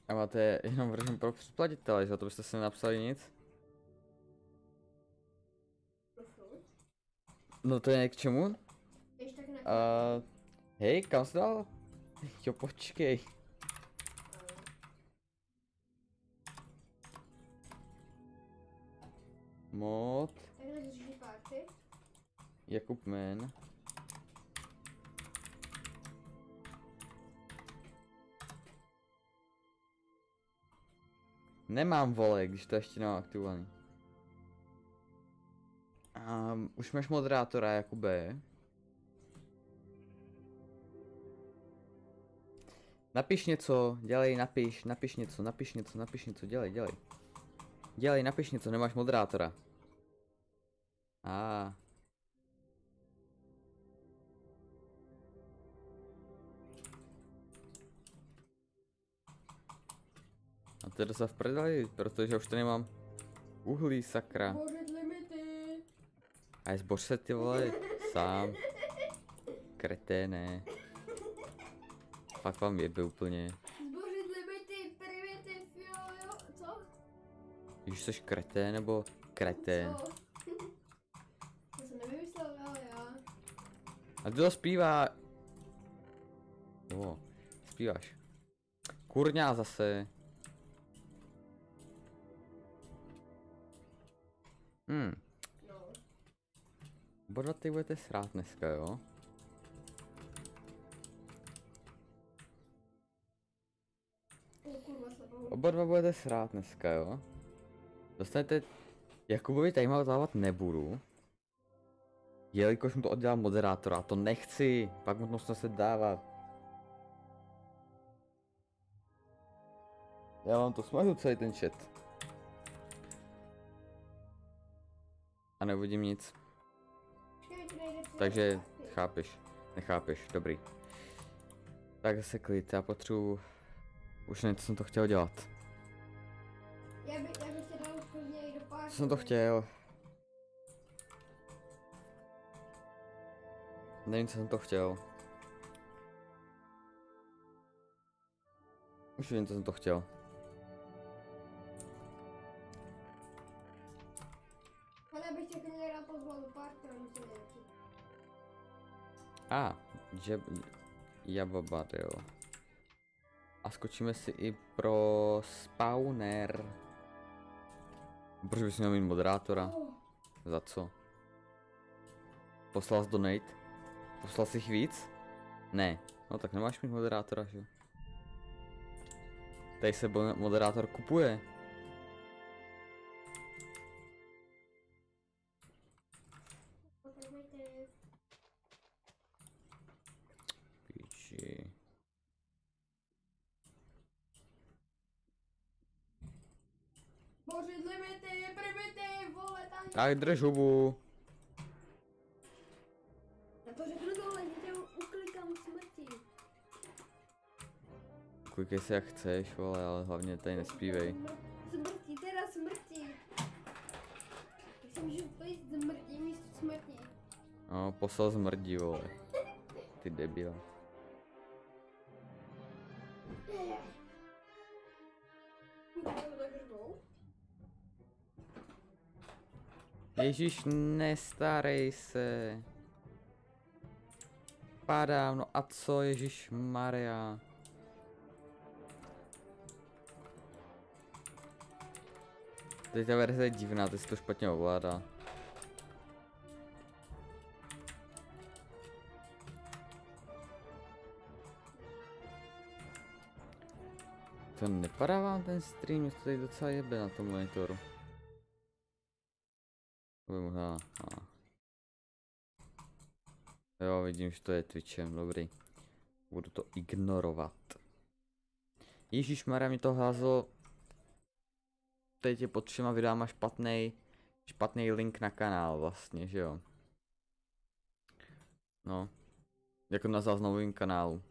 A máte jenom version pro předplatitele, že to byste si nenapsali nic? No to je k čemu? Na Uh, hej, kam jsi dal? Jo, počkej. Mod, Takhle. Jakub Men. Nemám vole, když to ještě nemám aktivovaný. Um, už máš moderátora, Jakube. Napiš něco, dělej, napiš, napiš něco, napiš něco, napiš něco, dělej, dělej. Dělej, napiš něco, nemáš moderátora. A. A teda se v prdeli, protože už to nemám uhlí, sakra. Limity. A zboř se ty vole, sám. Kreténe. Fakt vám jebe úplně. Zbořit limity, primitiv, jo, jo, co? Když jsi kretén nebo kretén. Co? To jsem nevymyslel, ale já. A kdo zpívá? O, zpíváš. Kurňa zase. Hmm. Oba ty budete srát dneska, jo? Oba dva budete srát dneska, jo? Dostanete... Jakubovi timeout dávat nebudu. Jelikož mu to oddělám moderátora, to nechci, pak mu to se dávat. Já vám to smažu celý ten chat. A neuvidím nic, takže chápeš, nechápeš, dobrý. Tak se klid, já potřebuji... Už něco jsem to chtěl dělat. Já, by, já bych tě dal klidně i do party. Co jsem to chtěl? Nevím, co jsem to chtěl. Už vím, co jsem to chtěl. A, že... Jababadil. A skočíme si i pro spawner. Proč bys měl mít moderátora? Za co? Poslal jsi donate? Poslal jsi jich víc? Ne. No tak nemáš mít moderátora, že? Tady se moderátor kupuje. Tak drž hubu. Já to řeknu tohle, že tě uklikám smrti. Klikej se jak chceš, vole, ale hlavně tady nespívej. Smr- Smrti, teda smrti. Jak se můžu pojít smrti místo smrti? No, poslal zmrdí, vole. Ty debila. Ježíš, nestarej se. Padám, no a co, Ježíš Maria. Teď ta verze je divná, ty si to špatně ovládá. To nepadá vám ten stream, to tady docela jebe na tom monitoru. To by možná, a. Jo, vidím, že to je Twitchem, dobrý. Budu to ignorovat. Ježíš Maria mi to házelo. Teď je pod všema videama špatný, špatný link na kanál vlastně, že jo. No. Jako na záznamovém kanálu.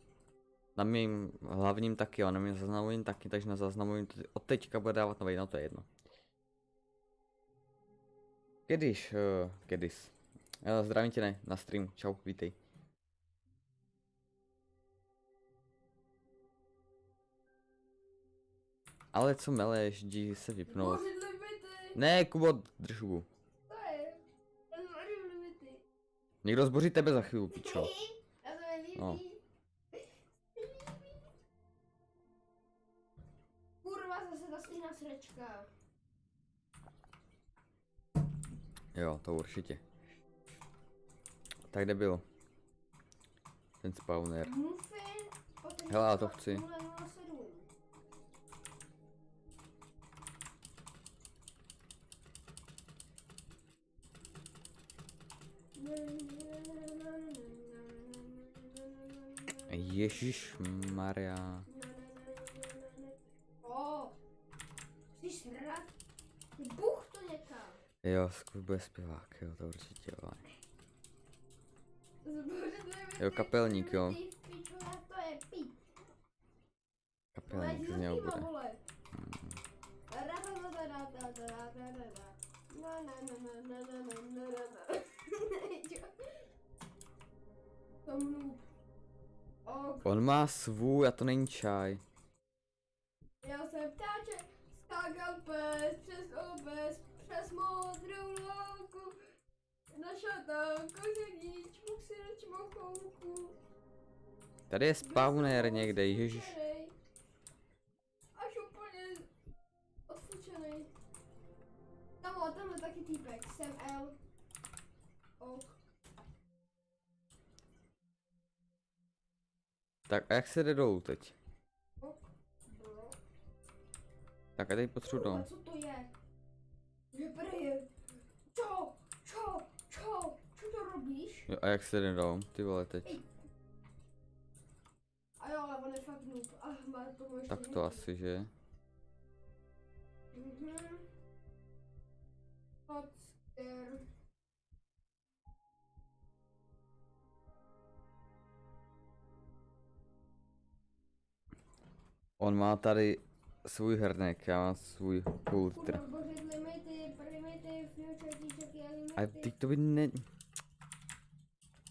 Na mým hlavním taky, jo, na mým záznamovým taky, takže na záznamovým to od teďka bude dávat nový, no to je jedno. Kedyš, uh, kedys. Uh, zdravím tě ne, na stream, čau, vítej. Ale co meleš, jdi se vypnout. Ne, Kubo, drž hubu. Někdo zboří tebe za chvíli, pičo. No. Kurva, zase ta stejná sračka. Jo, to určitě. Tak kde byl? Ten spawner. Hele, já to chci. 007. Ježíš Maria. O, jsi srad? Jo, zkus bude zpěvák, jo, to určitě, jo. Jo, kapelník, jo. Kapelník z něho bude. On má svůj a to není čaj. Já jsem ptáček, skákal pes přes obec, modrou louku. Našel tam koření, čmuk si na čmochouku. Tady je spawner někde, ježiš. Až úplně odfučenej. Tam, tam je taky týpek, jsem L. Ok. Tak a jak se jde dolů teď? Ok. Bro. Tak a teď potřebuji dolů. co to je? Preje. Čo? Čo? Čo? Čo to robíš? Jo, a jak se jde dolů? Ty vole teď. A jo, ale on je fakt noob. Ach, má to možná. Tak to asi, že? Mhm. On má tady svůj hrnek, já mám svůj kultr. A teď to by ne...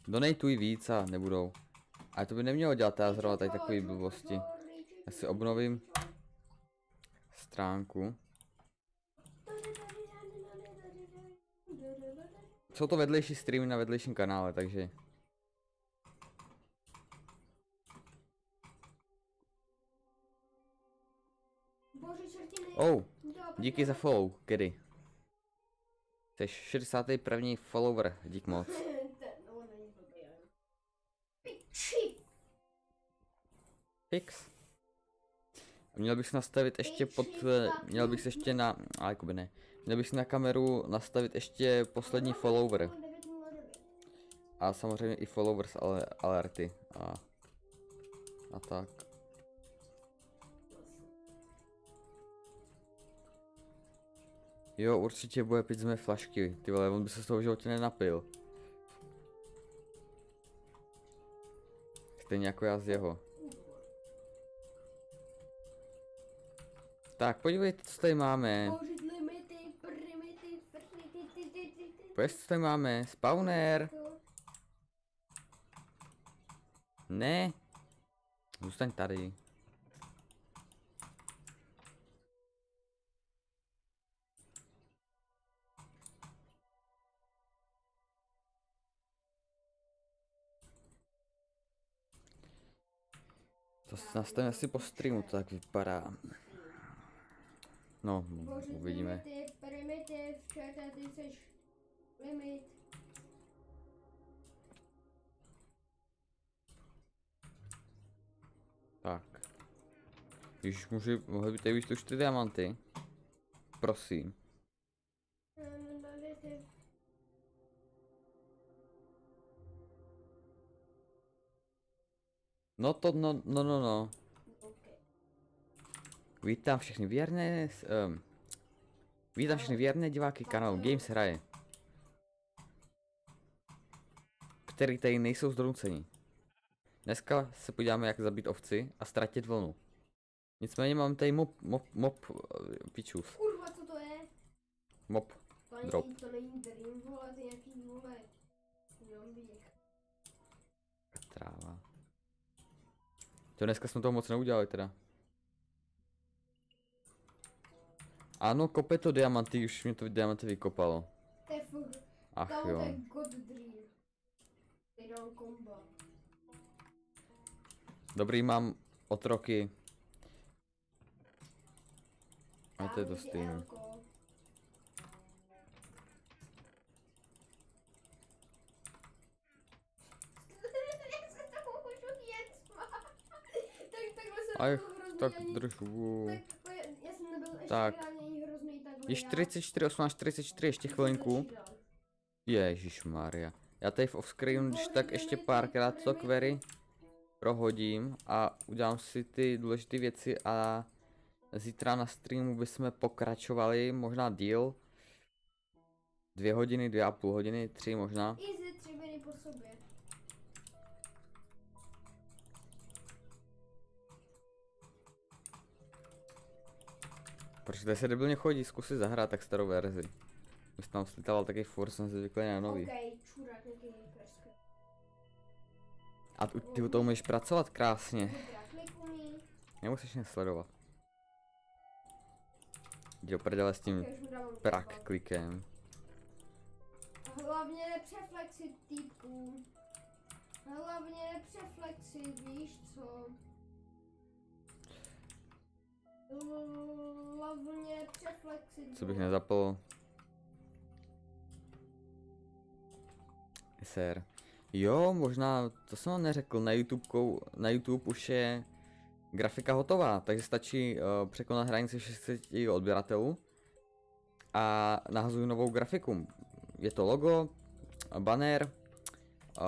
Donatuj víc a nebudou. A to by nemělo dělat já zrovna tady takový blbosti. Já si obnovím stránku. Jsou to vedlejší streamy na vedlejším kanále, takže... Oh, díky za follow, kedy? Jsi 61. follower, dík moc. Fix. A měl bych si nastavit ještě pod, eh, měl bych si ještě na, ale jakoby ne. Měl bych si na kameru nastavit ještě poslední follower. A samozřejmě i followers ale, alerty a, a tak. Jo, určitě bude pít z mé flašky, ty vole, on by se z toho v životě nenapil. Stejně jako já z jeho. Tak, podívejte, co tady máme. Pojď, co tady máme. Spawner. Ne. Zůstaň tady. To se nastavím asi po streamu, to tak vypadá. No, uvidíme. limity, primitiv, čerte, ty jsi limit. Tak. Když můžu, mohli by tady být už ty diamanty. Prosím. No to, no, no, no, no. Vítám všechny věrné, um, vítám všechny věrné diváky kanálu Games hraje. Který tady nejsou zdroucení. Dneska se podíváme jak zabít ovci a ztratit vlnu. Nicméně mám tady mop, mop, mop, eh, pičův, Kurva, co to je? mop. Drop. to není dream, vole, nějaký, vole, zombie. Tráva. To dneska jsme toho moc neudělali teda. Ano, kope to diamanty, už mě to diamanty vykopalo. To je furt, Ach tam jo. god komba. Dobrý, mám otroky. A to je to ty stejný. Elko. Jak se to můžu jet, Tak takhle jsem Aj, nebyl hrozný Tak ani- trošku. Tak, já jsem nebyl ještě Tak. tak. ani hrozný takhle. Je já- 44, 18, 44, ještě chvilinku. Ježíš Maria. Já tady v offscreenu, když tak ještě párkrát to query prohodím a udělám si ty důležité věci a zítra na streamu bychom pokračovali, možná díl. Dvě hodiny, dvě a půl hodiny, tři možná. Proč tady se debilně chodí, zkusit zahrát tak starou verzi. Už tam slitával taky furt, jsem si zvyklý na nový. A ty u toho můžeš pracovat krásně. Nemusíš mě sledovat. Jdi prdele s tím prak klikem. Hlavně nepřeflexit týpku. Hlavně nepřeflexit, víš co? Hlavně. Co bych nezapl? Ser. Jo, možná, to jsem vám neřekl, na YouTube, na YouTube už je grafika hotová, takže stačí uh, překonat hranici 600 odběratelů a nahazuju novou grafiku. Je to logo, banner uh,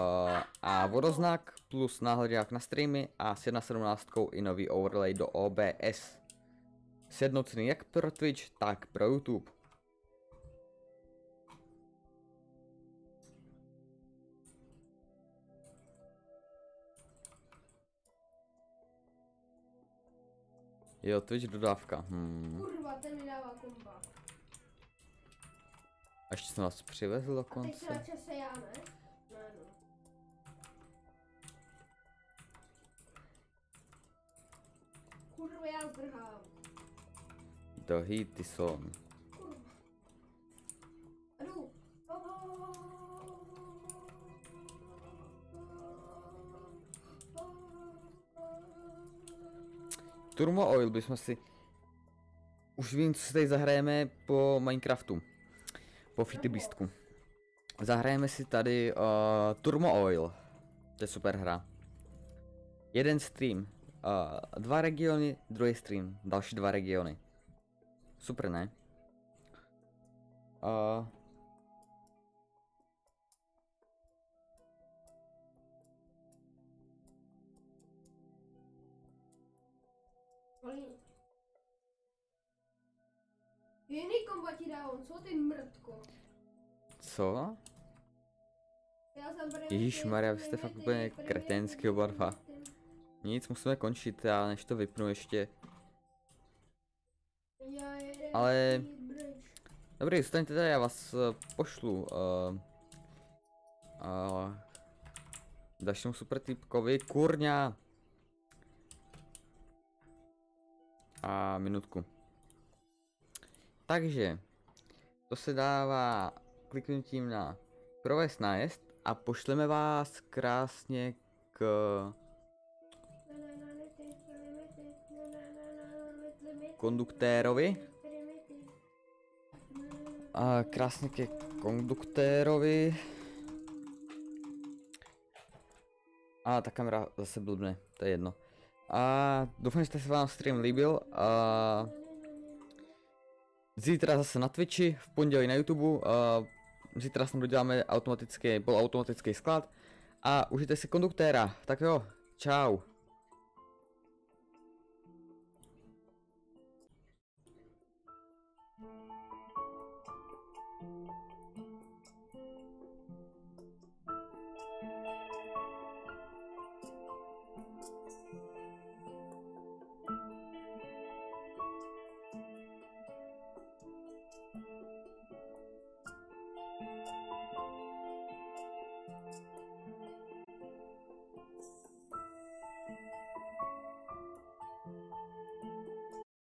a vodoznak plus náhledák na streamy a s 1.17 i nový overlay do OBS. Sjednocený jak pro Twitch, tak pro YouTube. Jo, Twitch dodávka. Hmm. Kurva, ten mi dává komba. A ještě jsem vás přivezl A teď se dokonce. já, ne? Ne, no. Kurva, já zdrhám. Do hity son. Kurva. A jdu. Turmo Oil bychom si... Už vím, co si tady zahrajeme po Minecraftu. Po Fity Beastku. Zahrajeme si tady uh, Turmo Oil. To je super hra. Jeden stream. Uh, dva regiony, druhý stream. Další dva regiony. Super, ne? Uh. Jiný komba ti co ty mrtko? co? První Ježišmarja, vy jste fakt úplně ty, oba dva. Nic, musíme končit, já než to vypnu ještě. Ale-. Dobrý, zůstaňte tady, já vás uh, pošlu. Uh, uh, dalšímu super typkovi, kurňa. A minutku. Takže, to se dává kliknutím na provést nájezd a pošleme vás krásně k konduktérovi. A krásně ke konduktérovi. A ta kamera zase blbne, to je jedno. A doufám, že se vám stream líbil. A zítra zase na Twitchi, v pondělí na YouTube. A zítra snad doděláme automatický, polautomatický sklad. A užijte si konduktéra. Tak jo, čau.